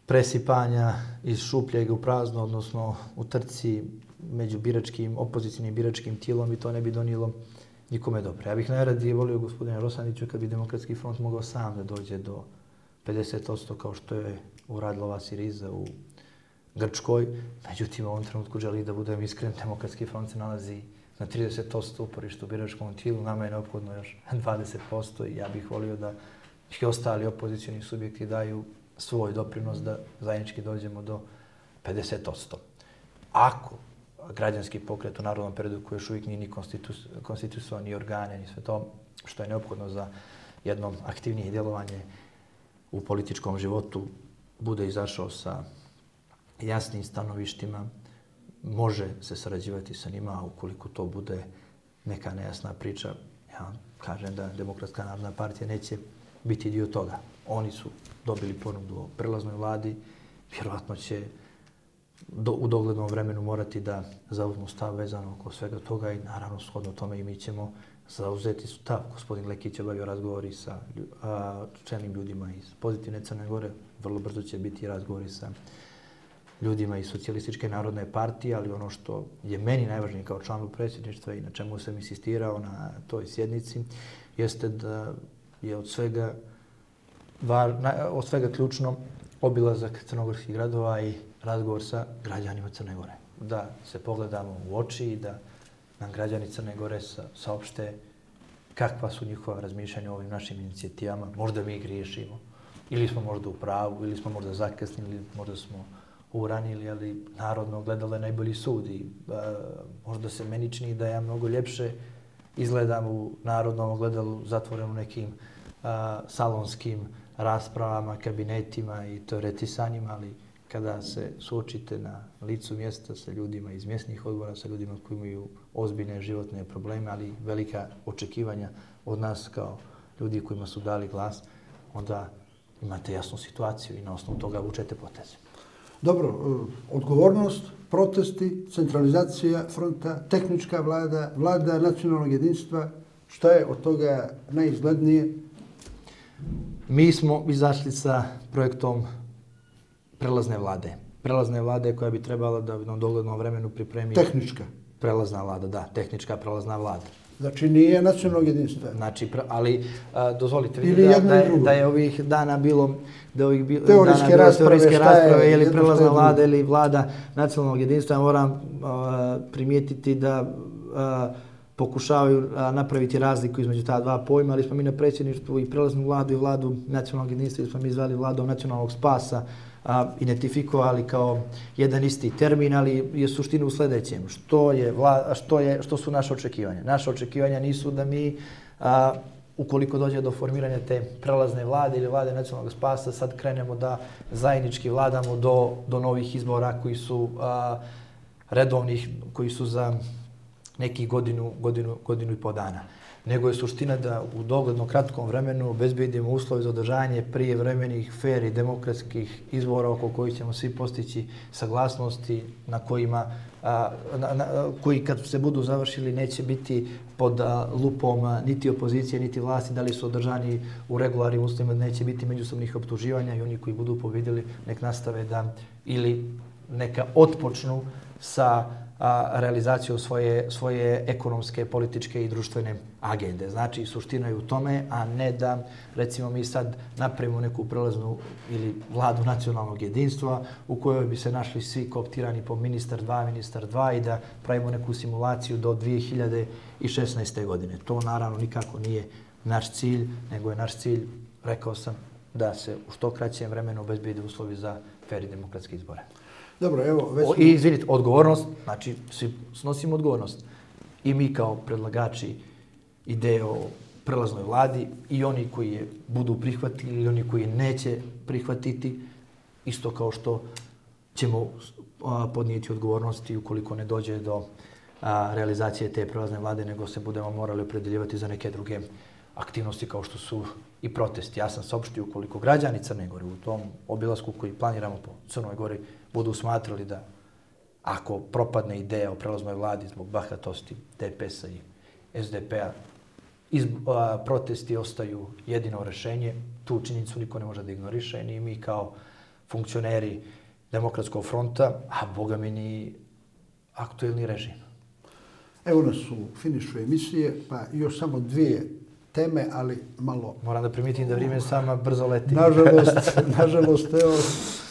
B: presipanja iz šupljeg u prazno, odnosno u trci među biračkim, opozicijnim biračkim tijelom i to ne bi donijelo nikome dobro. Ja bih najradije volio gospodina Rosaniću kad bi Demokratski front mogao sam da dođe do 50% kao što je uradila ova Siriza u Grčkoj. Međutim, u ovom trenutku želi da budem iskren, Demokratski front se nalazi na 30% uporištu u biračkom tijelu. Nama je neophodno još 20% i ja bih volio da i ostali opozicijani subjekti daju svoj doprinos da zajednički dođemo do 50%. Ako građanski pokret u narodnom periodu koji još uvijek nije ni konstitusovan, ni organe, ni sve to što je neophodno za jedno aktivnije djelovanje u političkom životu, bude izašao sa jasnim stanovištima, može se sarađivati sa njima, ukoliko to bude neka nejasna priča, ja kažem da Demokratska narodna partija neće biti dio toga. Oni su dobili ponudu o prelaznoj vladi, vjerovatno će do, u doglednom vremenu morati da zauzmu stav vezano oko svega toga i naravno shodno tome i mi ćemo zauzeti stav. Gospodin Lekić je bavio razgovori sa a, čelnim ljudima iz pozitivne Crne Gore. Vrlo brzo će biti razgovori sa ljudima iz socijalističke narodne partije, ali ono što je meni najvažnije kao članu predsjedništva i na čemu sam insistirao na toj sjednici, jeste da je od svega, var, od svega ključno obilazak crnogorskih gradova i razgovor sa građanima Crne Gore. Da se pogledamo u oči i da nam građani Crne Gore sa, saopšte kakva su njihova razmišljanja o ovim našim inicijativama. Možda mi griješimo, ili smo možda u pravu, ili smo možda zakasnili, ili možda smo uranili, ali narodno gledalo je najbolji sud i a, e, možda se meni čini da ja mnogo ljepše izgledam u narodnom gledalu zatvorenu nekim a, salonskim raspravama, kabinetima i teoretisanjima, ali kada se suočite na licu mjesta sa ljudima iz mjesnih odbora, sa ljudima koji imaju ozbiljne životne probleme, ali velika očekivanja od nas kao ljudi kojima su dali glas, onda imate jasnu situaciju i na osnovu toga učete poteze.
A: Dobro, e, odgovornost, protesti, centralizacija fronta, tehnička vlada, vlada nacionalnog jedinstva, šta je od toga najizglednije?
B: Mi smo izašli sa projektom prelazne vlade. Prelazne vlade koja bi trebala da u doglednom vremenu pripremi...
A: Tehnička.
B: Prelazna vlada, da, tehnička prelazna vlada.
A: Znači nije nacionalnog jedinstva.
B: Znači, ali a, dozvolite vidjeti da, da, je, da je ovih dana bilo da ovih bi, teorijske dana rasprave, teorijske rasprave je, ili prelazna vlada ili vlada nacionalnog jedinstva. Moram a, primijetiti da a, pokušavaju a, napraviti razliku između ta dva pojma, ali smo mi na predsjedništvu i prelaznu vladu i vladu nacionalnog jedinstva, smo mi zvali vladom nacionalnog spasa, a, identifikovali kao jedan isti termin, ali je suština u sljedećem. Što, je, vla, što, je, što su naše očekivanja? Naše očekivanja nisu da mi, a, ukoliko dođe do formiranja te prelazne vlade ili vlade nacionalnog spasa, sad krenemo da zajednički vladamo do, do novih izbora koji su a, redovnih, koji su za neki godinu, godinu, godinu i po dana nego je suština da u dogledno kratkom vremenu obezbedimo uslove za održanje prije vremenih fair i demokratskih izvora oko kojih ćemo svi postići saglasnosti na kojima a, na, na, koji kad se budu završili neće biti pod a, lupom a, niti opozicije niti vlasti da li su održani u regularnim uslovima neće biti međusobnih optuživanja i oni koji budu pobedili nek nastave da ili neka otpočnu sa a, realizaciju svoje, svoje ekonomske, političke i društvene agende. Znači, suština je u tome, a ne da, recimo, mi sad napravimo neku prelaznu ili vladu nacionalnog jedinstva u kojoj bi se našli svi kooptirani po ministar 2, ministar 2 i da pravimo neku simulaciju do 2016. godine. To naravno nikako nije naš cilj, nego je naš cilj, rekao sam, da se u što kraćem vremenu obezbedi uslovi za fer i demokratske izbore.
A: Dobro, evo, već...
B: O, I izvinite, odgovornost, znači, svi snosimo odgovornost. I mi kao predlagači ideje o prelaznoj vladi i oni koji je budu prihvatili ili oni koji neće prihvatiti, Isto kao što ćemo podnijeti odgovornosti ukoliko ne dođe do realizacije te prelazne vlade, nego se budemo morali opredeljivati za neke druge aktivnosti kao što su i protesti. Ja sam saopštio ukoliko građani Crne Gore u tom obilasku koji planiramo po Crnoj Gori budu smatrali da ako propadne ideja o prelaznoj vladi zbog bahatosti DPS-a i SDP-a, protesti ostaju jedino rešenje. Tu činjenicu niko ne može da ignoriše, ni mi kao funkcioneri demokratskog fronta, a boga mi ni aktuelni režim.
A: Evo nas u finišu emisije, pa još samo dvije teme, ali malo...
B: Moram da primitim da vrijeme sama brzo leti.
A: Nažalost, *laughs* nažalost, evo,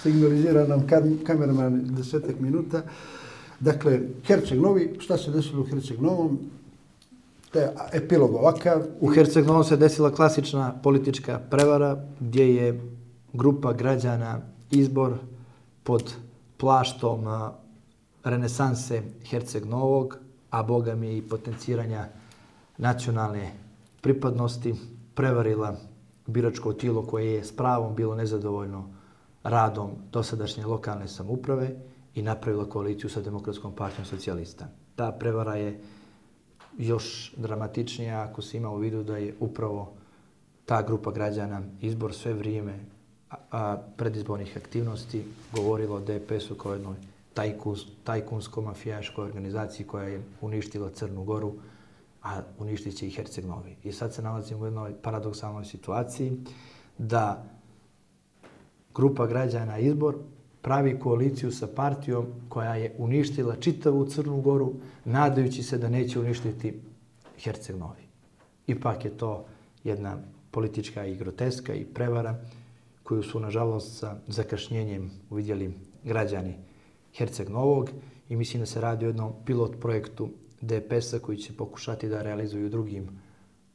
A: signalizira nam kamerman desetak minuta. Dakle, Herceg Novi, šta se desilo u Herceg Novom? Te epilog ovakav.
B: U Herceg Novom se desila klasična politička prevara gdje je grupa građana izbor pod plaštom renesanse Herceg Novog, a boga mi i potenciranja nacionalne pripadnosti prevarila biračko tijelo koje je s pravom bilo nezadovoljno radom dosadašnje lokalne samuprave i napravila koaliciju sa Demokratskom partijom socijalista. Ta prevara je još dramatičnija ako se ima u vidu da je upravo ta grupa građana izbor sve vrijeme a, predizbornih aktivnosti govorilo o DPS-u kao jednoj tajkunsko-mafijaškoj organizaciji koja je uništila Crnu Goru, a uništit će i Herceg Novi. I sad se nalazimo u jednoj paradoksalnoj situaciji da grupa građana izbor pravi koaliciju sa partijom koja je uništila čitavu Crnu Goru, nadajući se da neće uništiti Herceg Novi. Ipak je to jedna politička i groteska i prevara koju su, nažalost, sa zakašnjenjem uvidjeli građani Herceg Novog i mislim da se radi o jednom pilot projektu DPS-a koji će pokušati da realizuju u drugim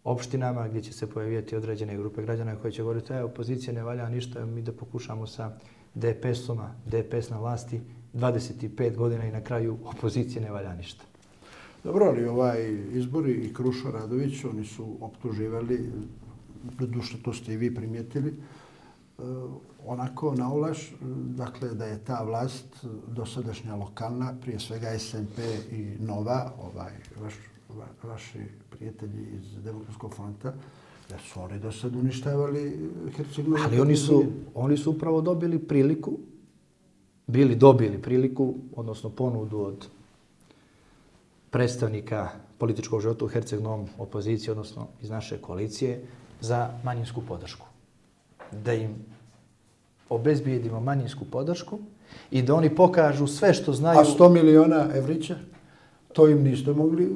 B: opštinama gdje će se pojaviti određene grupe građana koji će govoriti da opozicija ne valja ništa, mi da pokušamo sa DPS-oma, DPS na vlasti 25 godina i na kraju opozicije ne valja ništa.
A: Dobro, ali ovaj izbori i Krušo Radović, oni su optuživali, duše to ste i vi primijetili, onako na ulaž, dakle da je ta vlast dosadašnja lokalna, prije svega SMP i Nova, ovaj, vaš, va, vaši prijatelji iz Demokratskog fronta, da su oni do sad uništavali Hercegovini.
B: Ali oni su, oni su upravo dobili priliku, bili dobili priliku, odnosno ponudu od predstavnika političkog života u Herceg-Novom opoziciji, odnosno iz naše koalicije, za manjinsku podršku da im obezbijedimo manjinsku podršku i da oni pokažu sve što znaju.
A: A 100 miliona evrića? To im niste mogli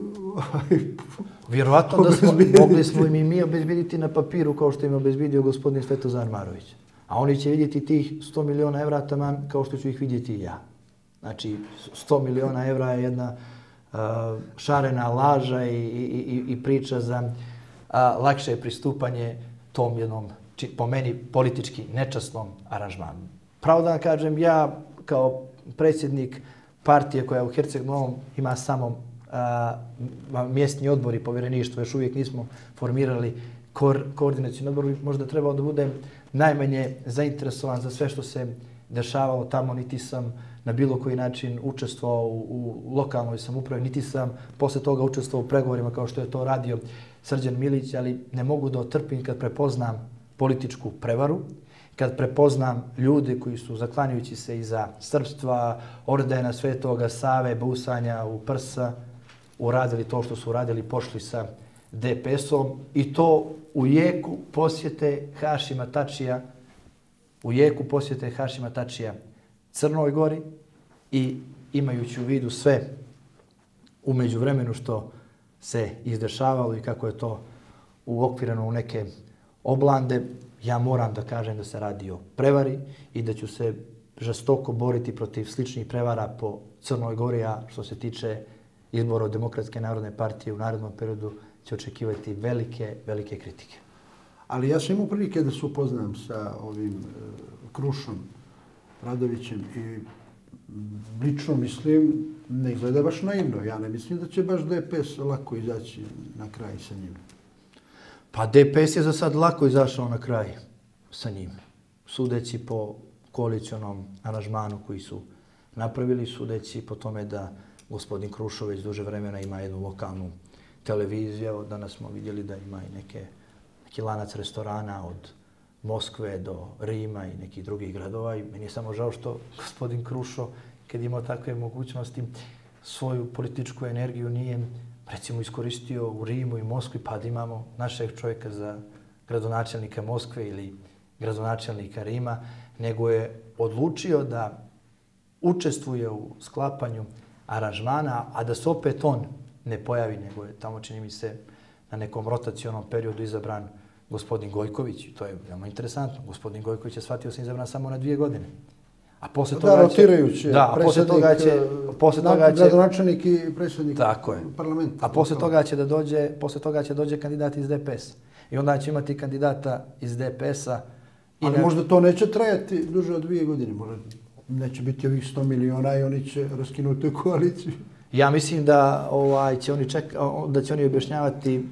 B: Vjerovatno da smo, mogli smo im i mi obezbijediti na papiru kao što im obezbijedio gospodin Svetozar Marović. A oni će vidjeti tih 100 miliona evra taman kao što ću ih vidjeti i ja. Znači, 100 miliona evra je jedna uh, šarena laža i, i, i, i priča za uh, lakše pristupanje tom jednom po meni politički nečasnom aranžmanu. Pravo da kažem, ja kao predsjednik partije koja u Herceg Novom ima samo a, mjestni odbor i povjereništvo, još uvijek nismo formirali kor, koordinacijni odbor, možda trebao da budem najmanje zainteresovan za sve što se dešavalo tamo, niti sam na bilo koji način učestvovao u, u lokalnoj samupravi, niti sam posle toga učestvovao u pregovorima kao što je to radio Srđan Milić, ali ne mogu da otrpim kad prepoznam političku prevaru, kad prepoznam ljude koji su zaklanjujući se iza srpstva, ordena svetoga Save, busanja u prsa, uradili to što su uradili, pošli sa DPS-om i to u jeku posjete Hašima Tačija, u jeku posjete Hašima Tačija Crnoj Gori i imajući u vidu sve umeđu vremenu što se izdešavalo i kako je to uokvireno u neke oblande, ja moram da kažem da se radi o prevari i da ću se žestoko boriti protiv sličnih prevara po Crnoj Gori, a što se tiče izbora od Demokratske narodne partije u narodnom periodu će očekivati velike, velike kritike.
A: Ali ja sam imao prilike da se upoznam sa ovim e, Krušom Radovićem i lično mislim, ne izgleda baš naivno. Ja ne mislim da će baš DPS lako izaći na kraj sa njim.
B: Pa DPS je za sad lako izašao na kraj sa njim. Sudeći po koalicijonom aranžmanu koji su napravili sudeći po tome da gospodin Krušović duže vremena ima jednu lokalnu televiziju. Danas smo vidjeli da ima i neke, neki lanac restorana od Moskve do Rima i nekih drugih gradova. I meni je samo žao što gospodin Krušo, kad imao takve mogućnosti, svoju političku energiju nije recimo iskoristio u Rimu i Moskvi, pa da imamo našeg čovjeka za gradonačelnika Moskve ili gradonačelnika Rima, nego je odlučio da učestvuje u sklapanju aranžmana, a da se opet on ne pojavi, nego je tamo, čini mi se, na nekom rotacionom periodu izabran gospodin Gojković. To je veoma interesantno. Gospodin Gojković je shvatio se izabran samo na dvije godine.
A: A posle toga da, rotirajući.
B: Da, a posle toga će...
A: Eh, posle toga će... Gradonačelnik i predsjednik
B: tako je.
A: parlamenta.
B: A posle toga će da dođe, posle toga će dođe kandidat iz DPS. I onda će imati kandidata iz DPS-a.
A: Ali ne... možda to neće trajati duže od dvije godine. Možda neće biti ovih 100 miliona i oni će raskinuti koaliciju.
B: Ja mislim da ovaj će oni ček, da će oni objašnjavati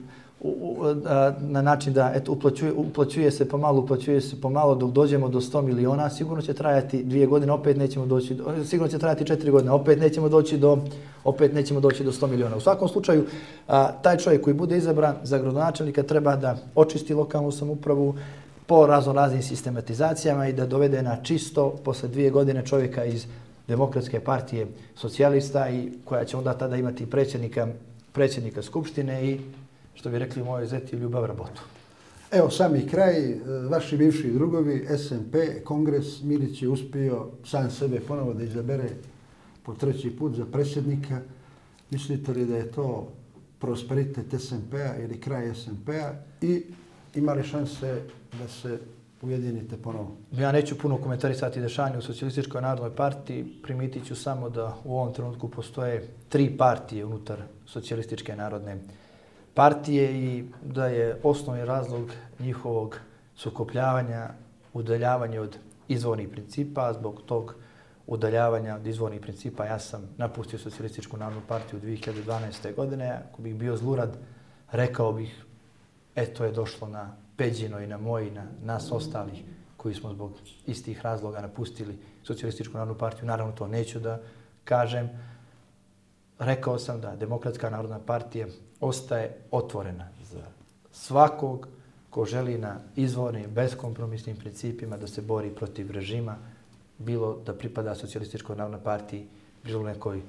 B: na način da eto uplaćuje, uplaćuje se pomalo, uplaćuje se pomalo dok dođemo do 100 miliona, sigurno će trajati dvije godine, opet nećemo doći, sigurno će trajati četiri godine, opet nećemo doći do, opet nećemo doći do 100 miliona. U svakom slučaju, a, taj čovjek koji bude izabran za gradonačelnika treba da očisti lokalnu samupravu po razno raznim sistematizacijama i da dovede na čisto posle dvije godine čovjeka iz demokratske partije socijalista i koja će onda tada imati predsjednika, predsjednika Skupštine i što bi rekli moje zeti, ljubav rabotu.
A: Evo, sami kraj, e, vaši bivši drugovi, SMP, Kongres, Milić je uspio sam sebe ponovo da izabere po treći put za predsjednika. Mislite li da je to prosperitet SMP-a ili kraj SMP-a i imali šanse da se ujedinite ponovo?
B: Ja neću puno komentarisati dešanje u Socialističkoj narodnoj partiji. Primitit ću samo da u ovom trenutku postoje tri partije unutar Socialističke narodne partije partije i da je osnovni razlog njihovog sukopljavanja udaljavanje od izvornih principa. Zbog tog udaljavanja od izvornih principa ja sam napustio Socialističku narodnu partiju 2012. godine. Ako bih bio zlurad, rekao bih eto je došlo na Peđino i na moj i na nas ostalih koji smo zbog istih razloga napustili Socialističku narodnu partiju. Naravno to neću da kažem. Rekao sam da Demokratska narodna partija ostaje otvorena za svakog ko želi na izvornim, beskompromisnim principima da se bori protiv režima, bilo da pripada socijalističkoj narodnoj partiji, bilo nekoj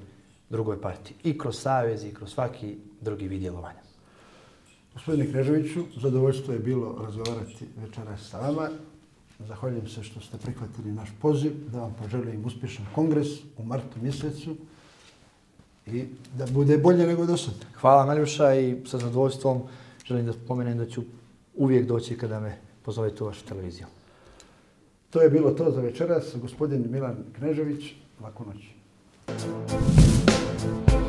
B: drugoj partiji. I kroz savez i kroz svaki drugi vid djelovanja.
A: Gospodine Krežoviću, zadovoljstvo je bilo razgovarati večeras sa vama. Zahvaljujem se što ste prihvatili naš poziv, da vam poželim uspješan kongres u martu mjesecu i da bude bolje nego do sad.
B: Hvala Maljuša i sa zadovoljstvom želim da pomenem da ću uvijek doći kada me pozovete u vašu televiziju.
A: To je bilo to za večeras. Gospodin Milan Knežević, laku noć. Thank you.